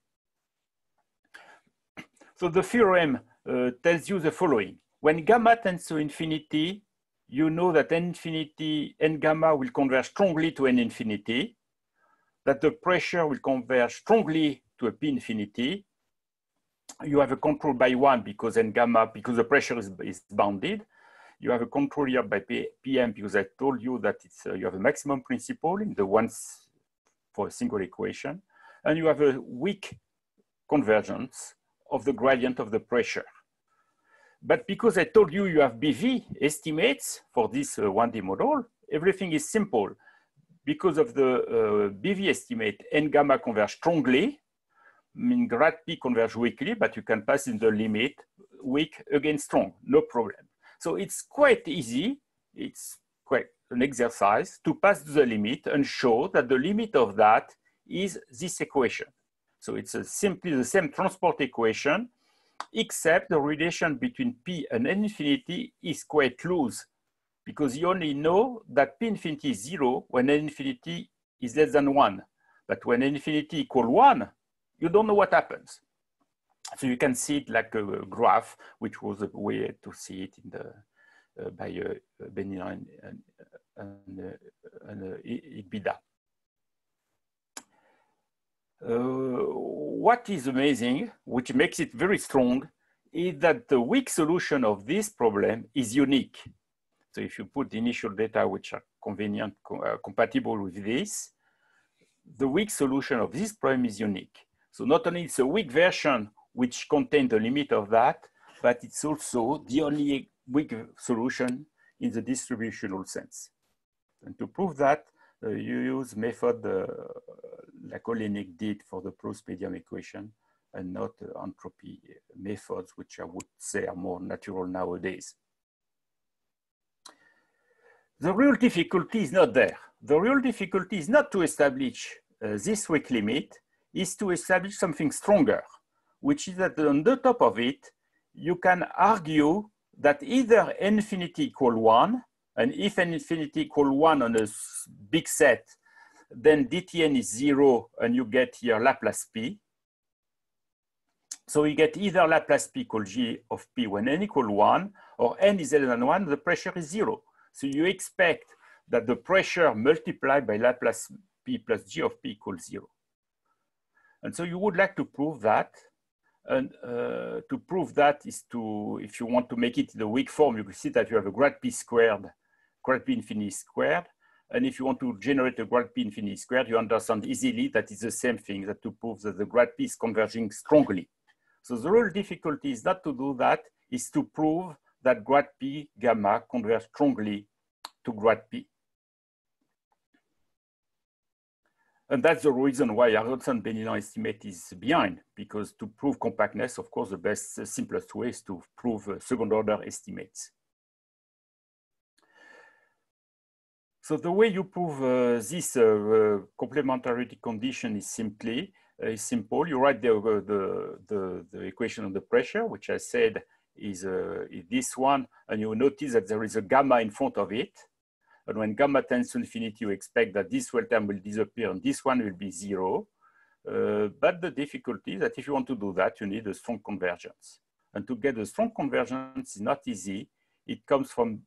So the theorem uh, tells you the following. When gamma tends to infinity, you know that n infinity, n gamma will converge strongly to n infinity, that the pressure will converge strongly to a p infinity. You have a control by one because n gamma, because the pressure is, is bounded. You have a control here by P, PM because I told you that it's, uh, you have a maximum principle in the ones for a single equation. And you have a weak convergence of the gradient of the pressure. But because I told you you have BV estimates for this uh, 1D model, everything is simple. Because of the uh, BV estimate, N gamma converge strongly, I mean grad P converge weakly, but you can pass in the limit weak against strong, no problem. So it's quite easy. It's quite an exercise to pass the limit and show that the limit of that is this equation. So it's simply the same transport equation, except the relation between P and infinity is quite loose because you only know that P infinity is zero when infinity is less than one. But when infinity equal one, you don't know what happens. So you can see it like a graph, which was a way to see it in the, uh, by uh, Benin and, and, and, uh, and uh, uh, what is amazing, which makes it very strong, is that the weak solution of this problem is unique. So if you put the initial data which are convenient, uh, compatible with this, the weak solution of this problem is unique. So not only it's a weak version which contains the limit of that, but it's also the only weak solution in the distributional sense. And to prove that, uh, you use method uh, Oleinik did for the porous medium equation and not uh, entropy methods, which I would say are more natural nowadays. The real difficulty is not there. The real difficulty is not to establish uh, this weak limit, is to establish something stronger, which is that on the top of it, you can argue that either infinity equal one and if n infinity equal one on a big set, then dtn is zero and you get here Laplace p. So you get either Laplace p equal g of p when n equal one or n is less than one, the pressure is zero. So you expect that the pressure multiplied by Laplace p plus g of p equals zero. And so you would like to prove that. And uh, to prove that is to, if you want to make it the weak form, you can see that you have a grad p squared grad p infinity squared. And if you want to generate a grad p infinity squared, you understand easily that it's the same thing that to prove that the grad p is converging strongly. So the real difficulty is not to do that, is to prove that grad p gamma converge strongly to grad p. And that's the reason why Aronson-Benilan estimate is behind, because to prove compactness, of course, the best, simplest way is to prove uh, second order estimates. So the way you prove uh, this uh, uh, complementarity condition is simply is simple. You write the, the, the, the, equation of the pressure, which I said is, is this one, and you notice that there is a gamma in front of it. And when gamma tends to infinity, you expect that this well term will disappear and this one will be zero. Uh, but the difficulty is that if you want to do that, you need a strong convergence. And to get a strong convergence is not easy. It comes from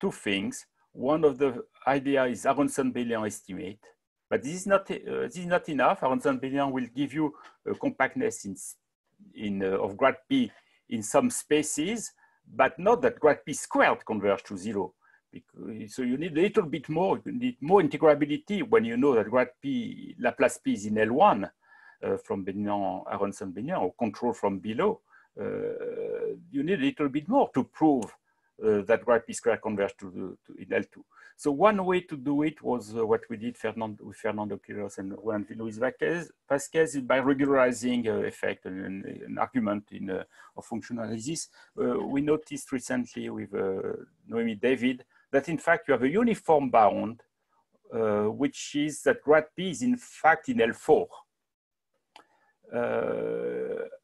two things. One of the idea is Aronson-Benilan estimate, but this is not, uh, this is not enough. Aronson-Benilan will give you a compactness in, in, uh, of grad P in some spaces, but not that grad P squared converge to zero. Because, so you need a little bit more, you need more integrability when you know that grad P, Laplace P is in L1 uh, from Benilan, Aronson-Benilan, or control from below. Uh, you need a little bit more to prove uh, that grad p square converge to, to, in L2. So one way to do it was uh, what we did Fernando, with Fernando Quiros and Juan Luis Vázquez, Vázquez by regularizing uh, effect and, an argument in uh, of functional analysis. Uh, we noticed recently with uh, Noemi David that in fact you have a uniform bound, which is that grad p is in fact in L4.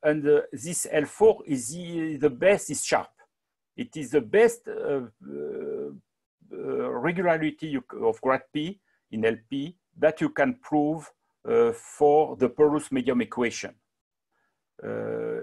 and this L4 is the, the best is sharp. It is the best uh, uh, uh, regularity of grad P in LP that you can prove for the porous medium equation.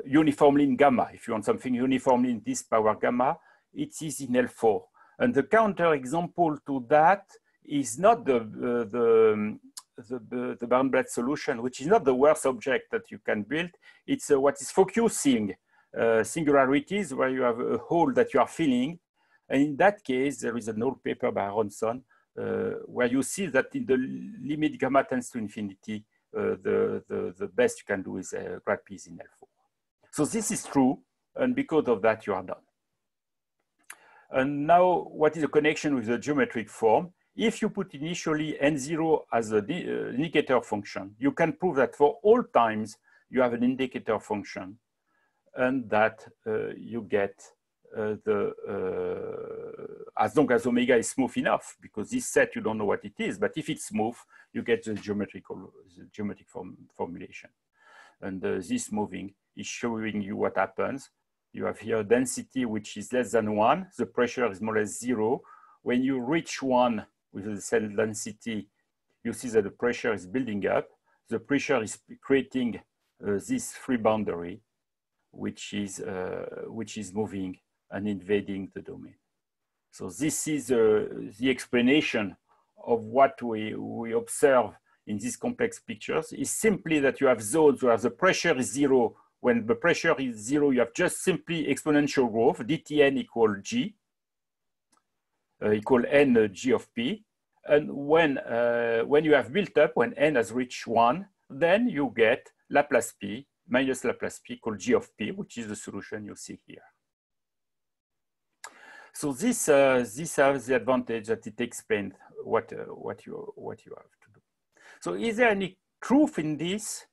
uniformly in gamma. If you want something uniformly in this power gamma, it is in L4. And the counter example to that is not the, uh, the, the, the Barenblatt solution, which is not the worst object that you can build. It's uh, what is focusing uh, singularities where you have a hole that you are filling. And in that case, there is an old paper by Aronson uh, where you see that in the limit gamma tends to infinity, uh, the, the, the best you can do is uh, grad P is in L4. So this is true. And because of that, you are done. And now, what is the connection with the geometric form? If you put initially n0 as an uh, indicator function, you can prove that for all times you have an indicator function and that uh, you get uh, the, uh, as long as omega is smooth enough, because this set you don't know what it is, but if it's smooth, you get the geometrical, the geometric form, formulation. And this moving is showing you what happens. You have here density which is less than one, the pressure is more or less zero. When you reach one with the cell density, you see that the pressure is building up. The pressure is creating uh, this free boundary, which is, uh, which is moving and invading the domain. So this is uh, the explanation of what we, we observe in these complex pictures is simply that you have zones where the pressure is zero. When the pressure is zero, you have just simply exponential growth, dTn equal g, uh, equal n g of p. And when, uh, when you have built up, when n has reached one, then you get Laplace p minus Laplace p called g of p, which is the solution you see here. So this, uh, this has the advantage that it explains what, uh, what, you, what you have to do. So is there any truth in this?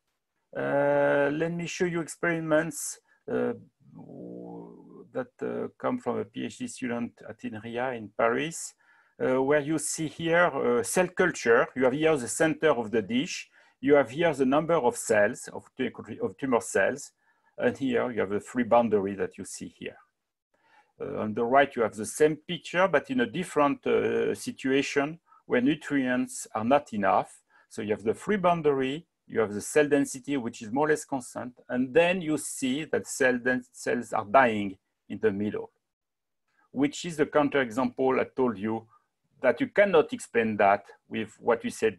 Uh, let me show you experiments uh, that uh, come from a PhD student at INRIA in Paris, uh, where you see here cell culture. You have here the center of the dish. You have here the number of cells, of, of tumor cells. And here you have the free boundary that you see here. Uh, on the right, you have the same picture, but in a different uh, situation where nutrients are not enough. So you have the free boundary, you have the cell density, which is more or less constant, and then you see that cell cells are dying in the middle, which is the counterexample I told you that you cannot explain that with what we said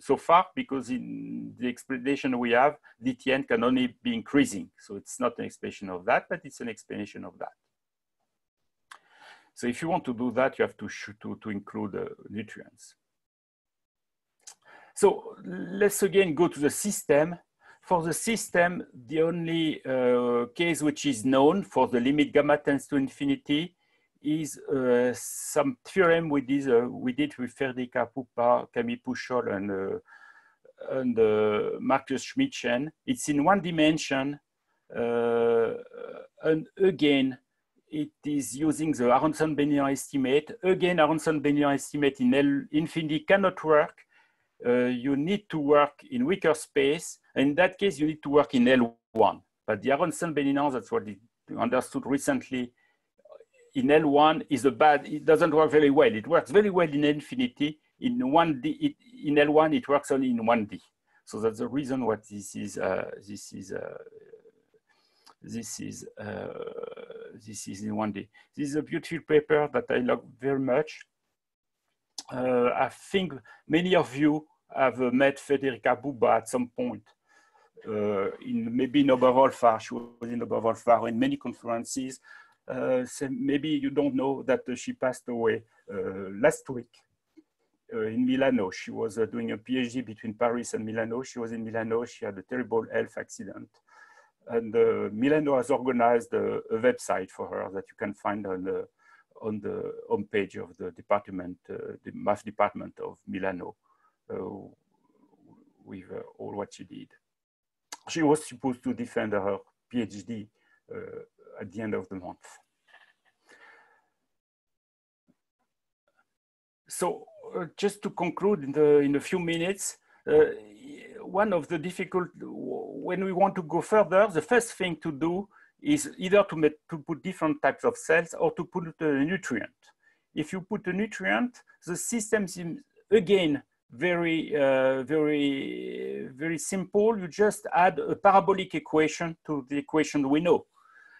so far, because in the explanation we have, dTn can only be increasing. So it's not an explanation of that, but it's an explanation of that. So if you want to do that, you have to, to, to include uh, nutrients. So let's again go to the system. For the system, the only uh, case which is known for the limit gamma tends to infinity is uh, some theorem we did, uh, we did with Federica Bubba, Camille Pouchol, and, uh, and uh, Marcus Schmidtchen. It's in one dimension, and again, it is using the Aronson-Benilan estimate. Again, Aronson-Benilan estimate in L infinity cannot work. Uh, you need to work in weaker space. In that case, you need to work in L1. But the Aronson-Benilan, that's what it understood recently, in L1 is a bad, it doesn't work very well. It works very well in infinity. In 1D, it, in L1, it works only in 1D. So that's the reason what this is, uh, this is uh, this is uh, this is in 1D. This is a beautiful paper that I love very much. Uh, I think many of you have met Federica Bubba at some point uh, in maybe in Oberwolfach. She was in Oberwolfach in many conferences. Uh, maybe you don't know that she passed away uh, last week uh, in Milano. She was doing a PhD between Paris and Milano. She was in Milano. She had a terrible health accident and uh, Milano has organized a, a, website for her that you can find on the on the homepage of the department, uh, the math department of Milano, uh, with uh, all what she did. She was supposed to defend her PhD uh, at the end of the month. So uh, just to conclude in, the, in a few minutes, one of the difficult, when we want to go further, the first thing to do is either to, make, to put different types of cells or to put a nutrient. If you put a nutrient, the system seems again very, uh, very, very simple. You just add a parabolic equation to the equation we know.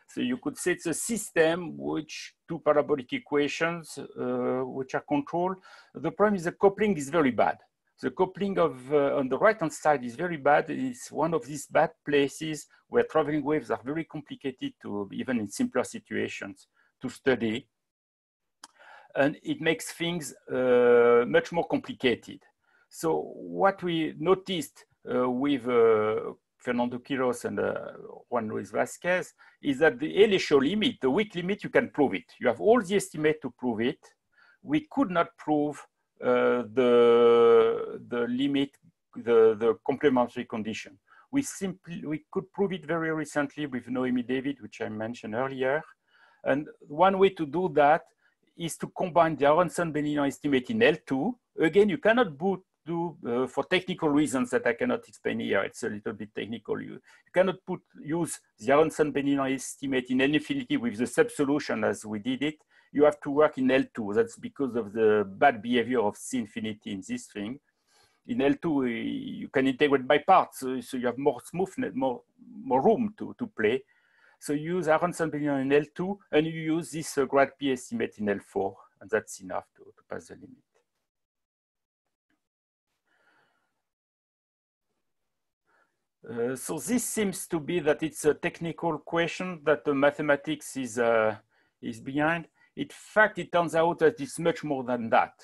So you could say it's a system which two parabolic equations uh, which are controlled. The problem is the coupling is very bad. The coupling of uh, on the right hand side is very bad. It's one of these bad places where traveling waves are very complicated to even in simpler situations to study. And it makes things uh, much more complicated. So what we noticed uh, with uh, Fernando Quiros and uh, Juan Luis Vázquez is that the Hele-Shaw limit, the weak limit, you can prove it. You have all the estimate to prove it. We could not prove uh, the, the limit, the, the complementary condition. We simply, we could prove it very recently with Noemi David, which I mentioned earlier. And one way to do that is to combine the Aronson-Benilan estimate in L2. Again, you cannot boot, do uh, for technical reasons that I cannot explain here. It's a little bit technical. You, you cannot put use the Aronson-Benilan estimate in infinity with the sub-solution as we did it. You have to work in L2. That's because of the bad behavior of C infinity in this thing. In L2, you can integrate by parts, so, so you have more smoothness, more, more room to, to play. So you use Aronson-Benilan in L2, and you use this uh, grad P estimate in L4, and that's enough to, to pass the limit. Uh, so this seems to be that it's a technical question that the mathematics is, uh, is behind. In fact, it turns out that it's much more than that.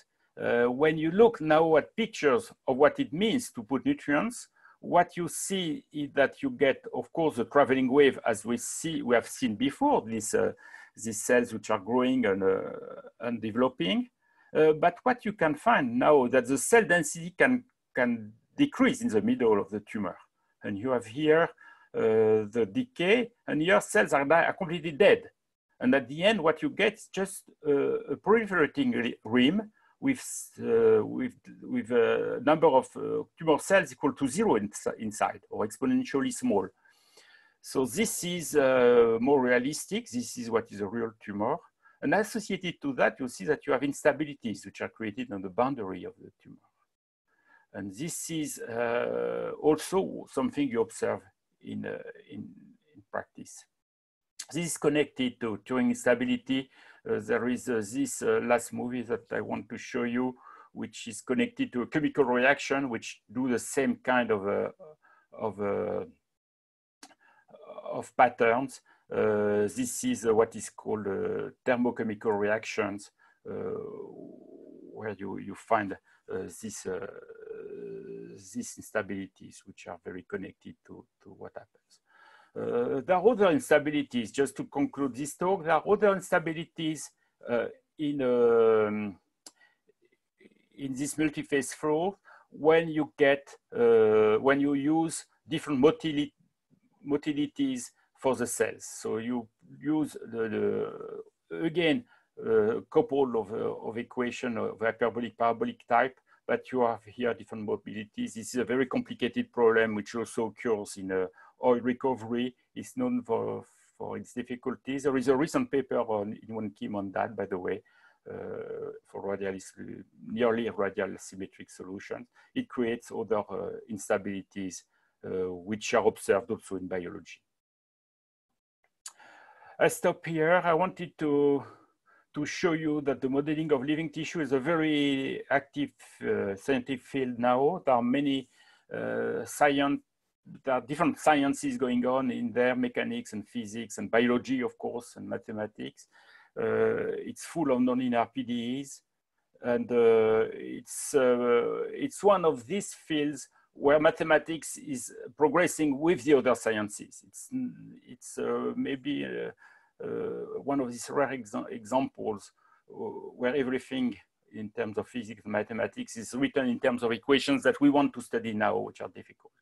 Uh, when you look now at pictures of what it means to put nutrients, what you see is that you get, of course, a traveling wave as we see, we have seen before, these, uh, these cells which are growing and, uh, and developing. but what you can find now that the cell density can, can decrease in the middle of the tumor. And you have here uh, the decay, and your cells are, are, completely dead. And at the end, what you get is just uh, a proliferating rim with, uh, with, with a number of uh, tumor cells equal to zero in, inside or exponentially small. So this is uh, more realistic. This is what is a real tumor. And associated to that, you see that you have instabilities which are created on the boundary of the tumor. And this is uh, also something you observe in, uh, in, in, practice. This is connected to Turing instability. Uh, there is uh, this uh, last movie that I want to show you, which is connected to a chemical reaction, which do the same kind of, uh, of, of patterns. this is what is called thermochemical reactions, where you, you find this these instabilities, which are very connected to, to what happens. Uh, there are other instabilities, just to conclude this talk, there are other instabilities uh, in, um, in this multi-phase flow when you get, uh, when you use different motility, motilities for the cells. So you use the, the again, a couple of, uh, of equation of hyperbolic parabolic type but you have here different mobilities. This is a very complicated problem, which also occurs in uh, oil recovery. It's known for, for its difficulties. There is a recent paper on Won Kim on that, by the way, uh, for radial, nearly radial symmetric solutions. It creates other uh, instabilities, uh, which are observed also in biology. I stop here. I wanted to to show you that the modeling of living tissue is a very active uh, scientific field now. There are many uh, science, there are different sciences going on in there, mechanics and physics and biology, of course, and mathematics. Uh, it's full of nonlinear PDEs. And uh, it's, uh, it's one of these fields where mathematics is progressing with the other sciences. It's, it's uh, maybe one of these rare exa examples uh, where everything in terms of physics and mathematics is written in terms of equations that we want to study now, which are difficult.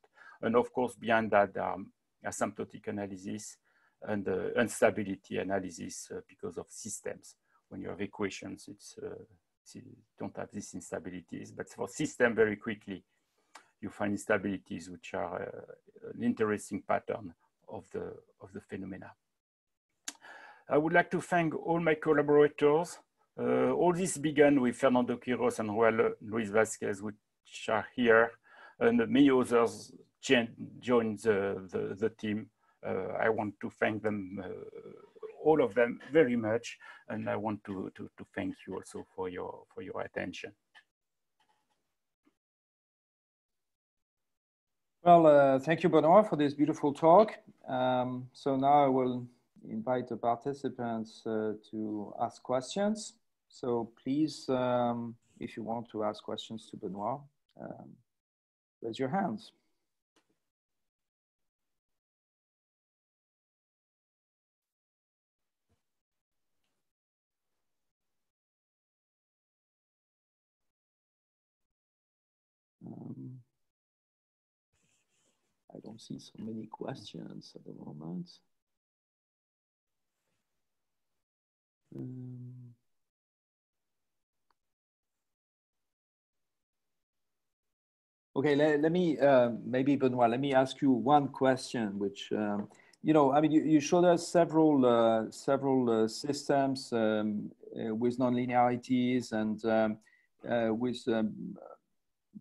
And of course, beyond that, um, asymptotic analysis and uh, instability analysis uh, because of systems. When you have equations, it's, uh, don't have these instabilities, but for system very quickly, you find instabilities, which are uh, an interesting pattern of the, of the phenomena. I would like to thank all my collaborators. Uh, all this began with Fernando Quiros and Juan Luis Vázquez, which are here, and many others joined the, the, the team. Uh, I want to thank them, uh, all of them very much. And I want to, to, to thank you also for your, for your attention. Well, uh, thank you, Benoit, for this beautiful talk. Um, so now I will invite the participants uh, to ask questions. So please, um, if you want to ask questions to Benoit, um, raise your hands. Um, I don't see so many questions at the moment. Um, okay, let, let me, uh, maybe Benoit, let me ask you one question, which, um, you know, I mean, you, you showed us several, uh, several uh, systems um, uh, with nonlinearities and um, uh, with um,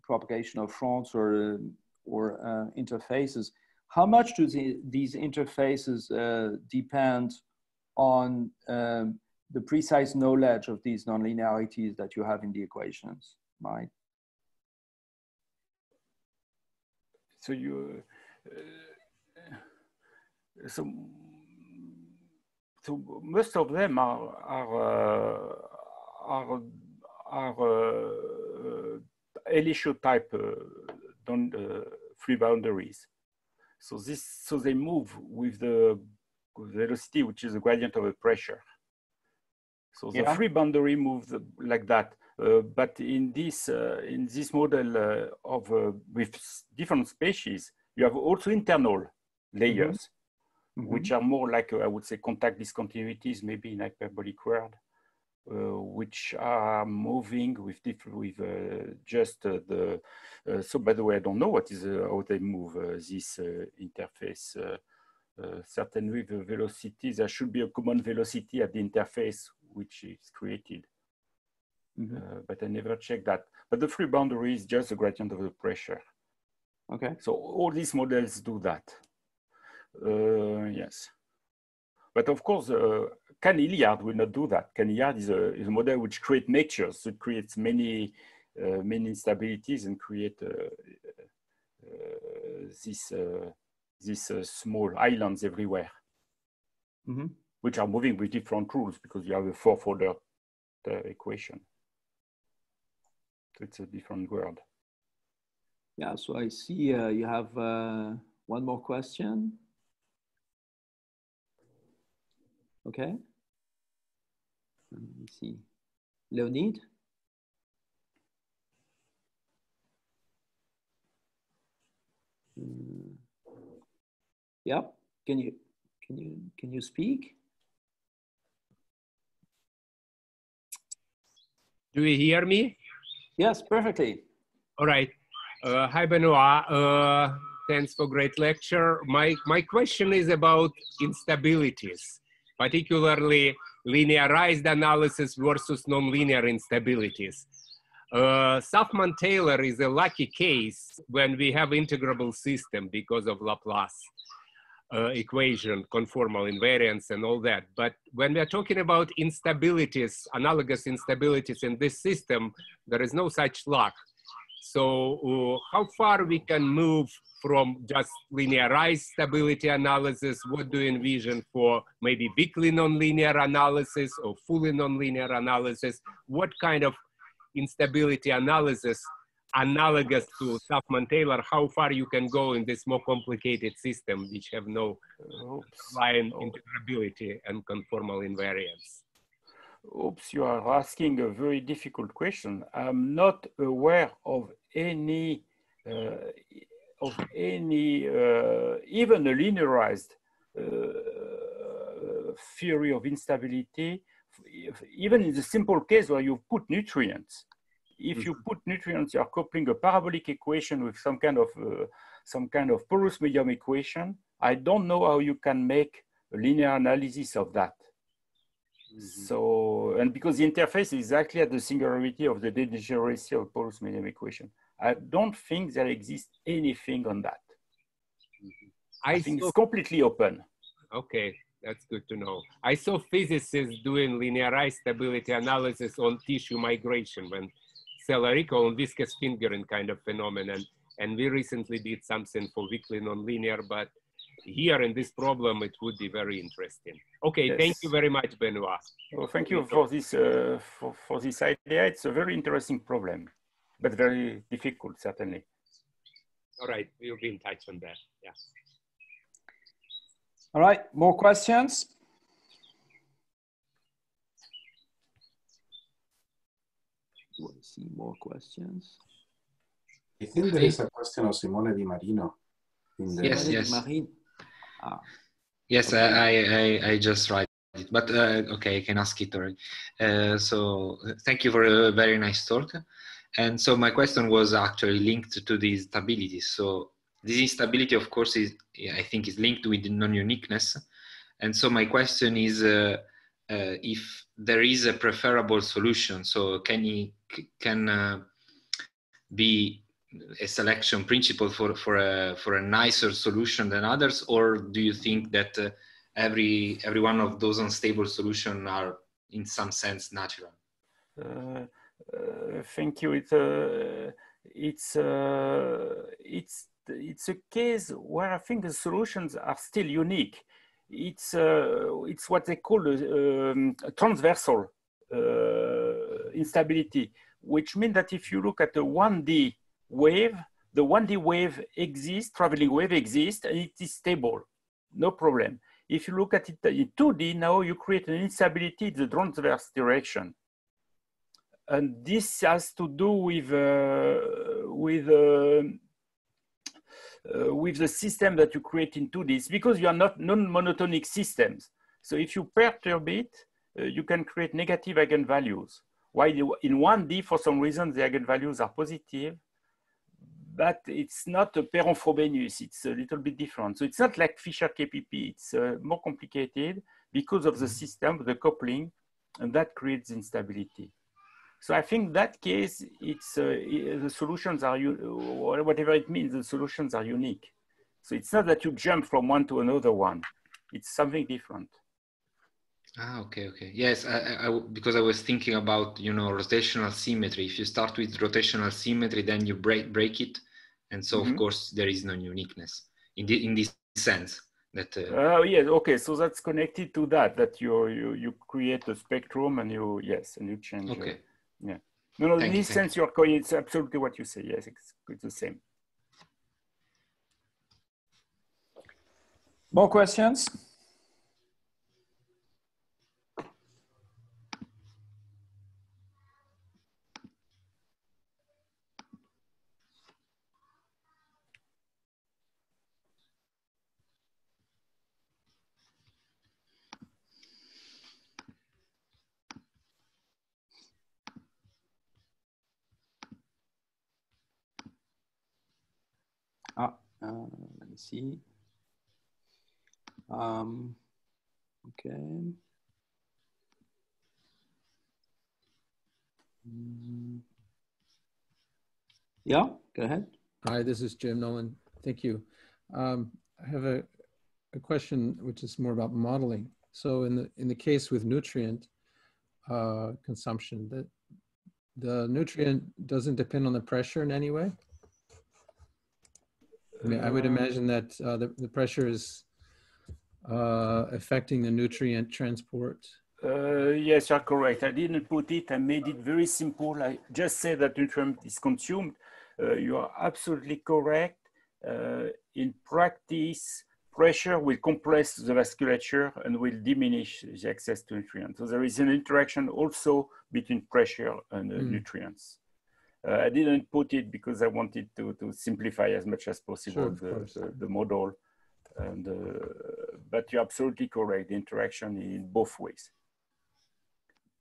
propagation of fronts or, or uh, interfaces. How much do the, these interfaces depend on um, the precise knowledge of these nonlinearities that you have in the equations, right? So you, uh, so so most of them are are uh, are are uh, Hele-Shaw type uh, uh, free boundaries. So this so they move with the velocity, which is the gradient of the pressure. So the yeah. free boundary moves like that. Uh, but in this uh, in this model uh, of uh, with different species, you have also internal layers, mm -hmm. which are more like uh, I would say contact discontinuities, maybe in hyperbolic world, uh, which are moving with different with just the. so by the way, I don't know what is how they move this interface. certainly, the velocity there should be a common velocity at the interface which is created. Mm -hmm. uh, but I never checked that. But the free boundary is just the gradient of the pressure. Okay. So all these models do that. Uh, yes. But of course, uh, Cahn-Hilliard will not do that. Cahn-Hilliard is a, is a model which creates mixtures. So it creates many, uh, many instabilities and create uh, uh, this, uh, these small islands everywhere. Mm -hmm which are moving with different rules because you have a fourth order equation. So it's a different world. Yeah, so I see uh, you have uh, one more question. Okay. Let me see. Leonid? Uh, yeah, can you can you can you speak? Do you hear me? Yes, perfectly. All right. Uh, hi, Benoit. Uh, thanks for great lecture. My, my question is about instabilities, particularly linearized analysis versus nonlinear instabilities. Uh, Saffman-Taylor is a lucky case when we have integrable system because of Laplace uh, equation, conformal invariance and all that. But when we are talking about instabilities, analogous instabilities in this system, there is no such luck. So uh, how far we can move from just linearized stability analysis? What do you envision for maybe weakly nonlinear analysis or fully nonlinear analysis? What kind of instability analysis analogous to Saffman-Taylor, how far you can go in this more complicated system which have no line integrability and conformal invariance? Oops, you are asking a very difficult question. I'm not aware of any, uh, of any, uh, even a linearized uh, theory of instability, even in the simple case where you put nutrients if you put nutrients, you're coupling a parabolic equation with some kind of uh, some kind of porous medium equation. I don't know how you can make a linear analysis of that. Mm -hmm. So, and because the interface is exactly at the singularity of the degeneracy of porous medium equation, I don't think there exists anything on that. I, I think it's completely open. Okay, that's good to know. I saw physicists doing linearized stability analysis on tissue migration when Celerico on viscous fingering kind of phenomenon. And we recently did something for weakly nonlinear, but here in this problem, it would be very interesting. Okay, yes. thank you very much, Benoit. Well, thank you for this, uh, for, for this idea. It's a very interesting problem, but very difficult, certainly. All right, we'll be in touch on that, yeah. All right, more questions? Do I see more questions? I think there is a question of Simone Di Marino. In the yes, yes. Ah. Yes, I, I, I just write it, but uh, okay, I can ask it already. Uh, so thank you for a very nice talk. And so my question was actually linked to these stabilities. So this instability, of course, is I think is linked with non-uniqueness. And so my question is uh, uh, if there is a preferable solution. So can he can uh, be a selection principle for for a for a nicer solution than others, or do you think that uh, every every one of those unstable solutions are in some sense natural? Uh, uh, thank you. It's it's it's it's a case where I think the solutions are still unique. It's, uh, it's what they call a, um, a transversal uh, instability, which means that if you look at the 1D wave, the 1D wave exists, traveling wave exists, and it is stable, no problem. If you look at it in 2D, now you create an instability in the transverse direction. And this has to do with, uh, with uh, uh, with the system that you create into this because you are not non-monotonic systems. So if you perturb it, uh, you can create negative eigenvalues. While in 1D, for some reason, the eigenvalues are positive, but it's not a Perron-Frobenius. It's a little bit different. So it's not like Fisher KPP. It's uh, more complicated because of the mm-hmm. system, the coupling, and that creates instability. So I think that case, it's uh, the solutions are whatever it means. The solutions are unique. So it's not that you jump from one to another one. It's something different. Ah, okay, okay. Yes, I, I, because I was thinking about you know rotational symmetry. If you start with rotational symmetry, then you break break it, and so mm-hmm. of course there is no uniqueness in the, in this sense. That uh, uh, yes, okay. So that's connected to that. That you you you create a spectrum and you yes and you change. Okay. Uh, yeah. No, no, thank in this you, sense, you're it's absolutely what you say. Yes, it's, it's the same. More questions? Uh, let me see. Um, okay. Mm. Yeah, go ahead. Hi, this is Jim Nolen. Thank you. Um, I have a, a question which is more about modeling. So in the in the case with nutrient uh, consumption, that the nutrient doesn't depend on the pressure in any way. I mean, I would imagine that uh, the, the pressure is uh, affecting the nutrient transport. Uh, yes, you're correct. I didn't put it. I made it very simple. I just said that nutrient is consumed. Uh, you are absolutely correct. Uh, in practice, pressure will compress the vasculature and will diminish the access to nutrients. So there is an interaction also between pressure and mm. nutrients. Uh, I didn't put it because I wanted to, to simplify as much as possible sure, the, the, the, model. And, uh, but you're absolutely correct, the interaction in both ways.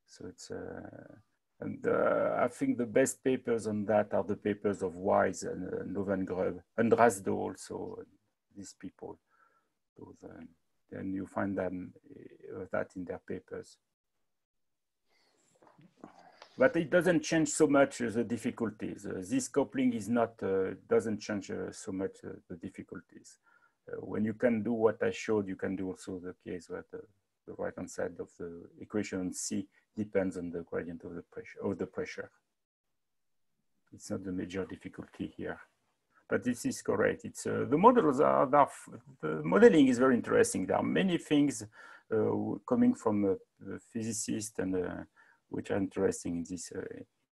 So it's, uh, and uh, I think the best papers on that are the papers of Wise and uh, Lowengrub and Drasdo also, these people. Those, um, and you find them uh, that in their papers. But it doesn't change so much the difficulties. Uh, this coupling is not, uh, doesn't change uh, so much the difficulties. when you can do what I showed, you can do also the case where the, the right-hand side of the equation C depends on the gradient of the pressure. Of the pressure. It's not the major difficulty here but this is correct. It's uh, the models are, are, the modeling is very interesting. There are many things uh, coming from uh, physicists and uh, which are interesting in this uh,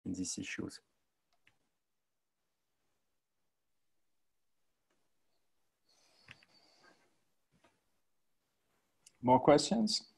in these issues. More questions?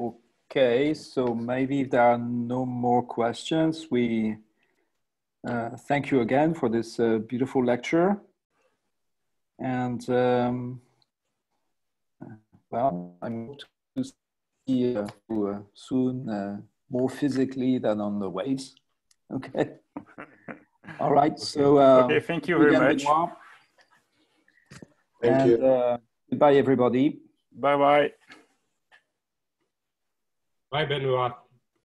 Okay, so maybe if there are no more questions, we uh, thank you again for this uh, beautiful lecture. And um, well, I'm to see you uh, soon uh, more physically than on the waves. Okay. All right. Okay. So uh, okay, thank you very much. Thank and, you. Uh, goodbye, everybody. Bye bye. Bye, Benoit.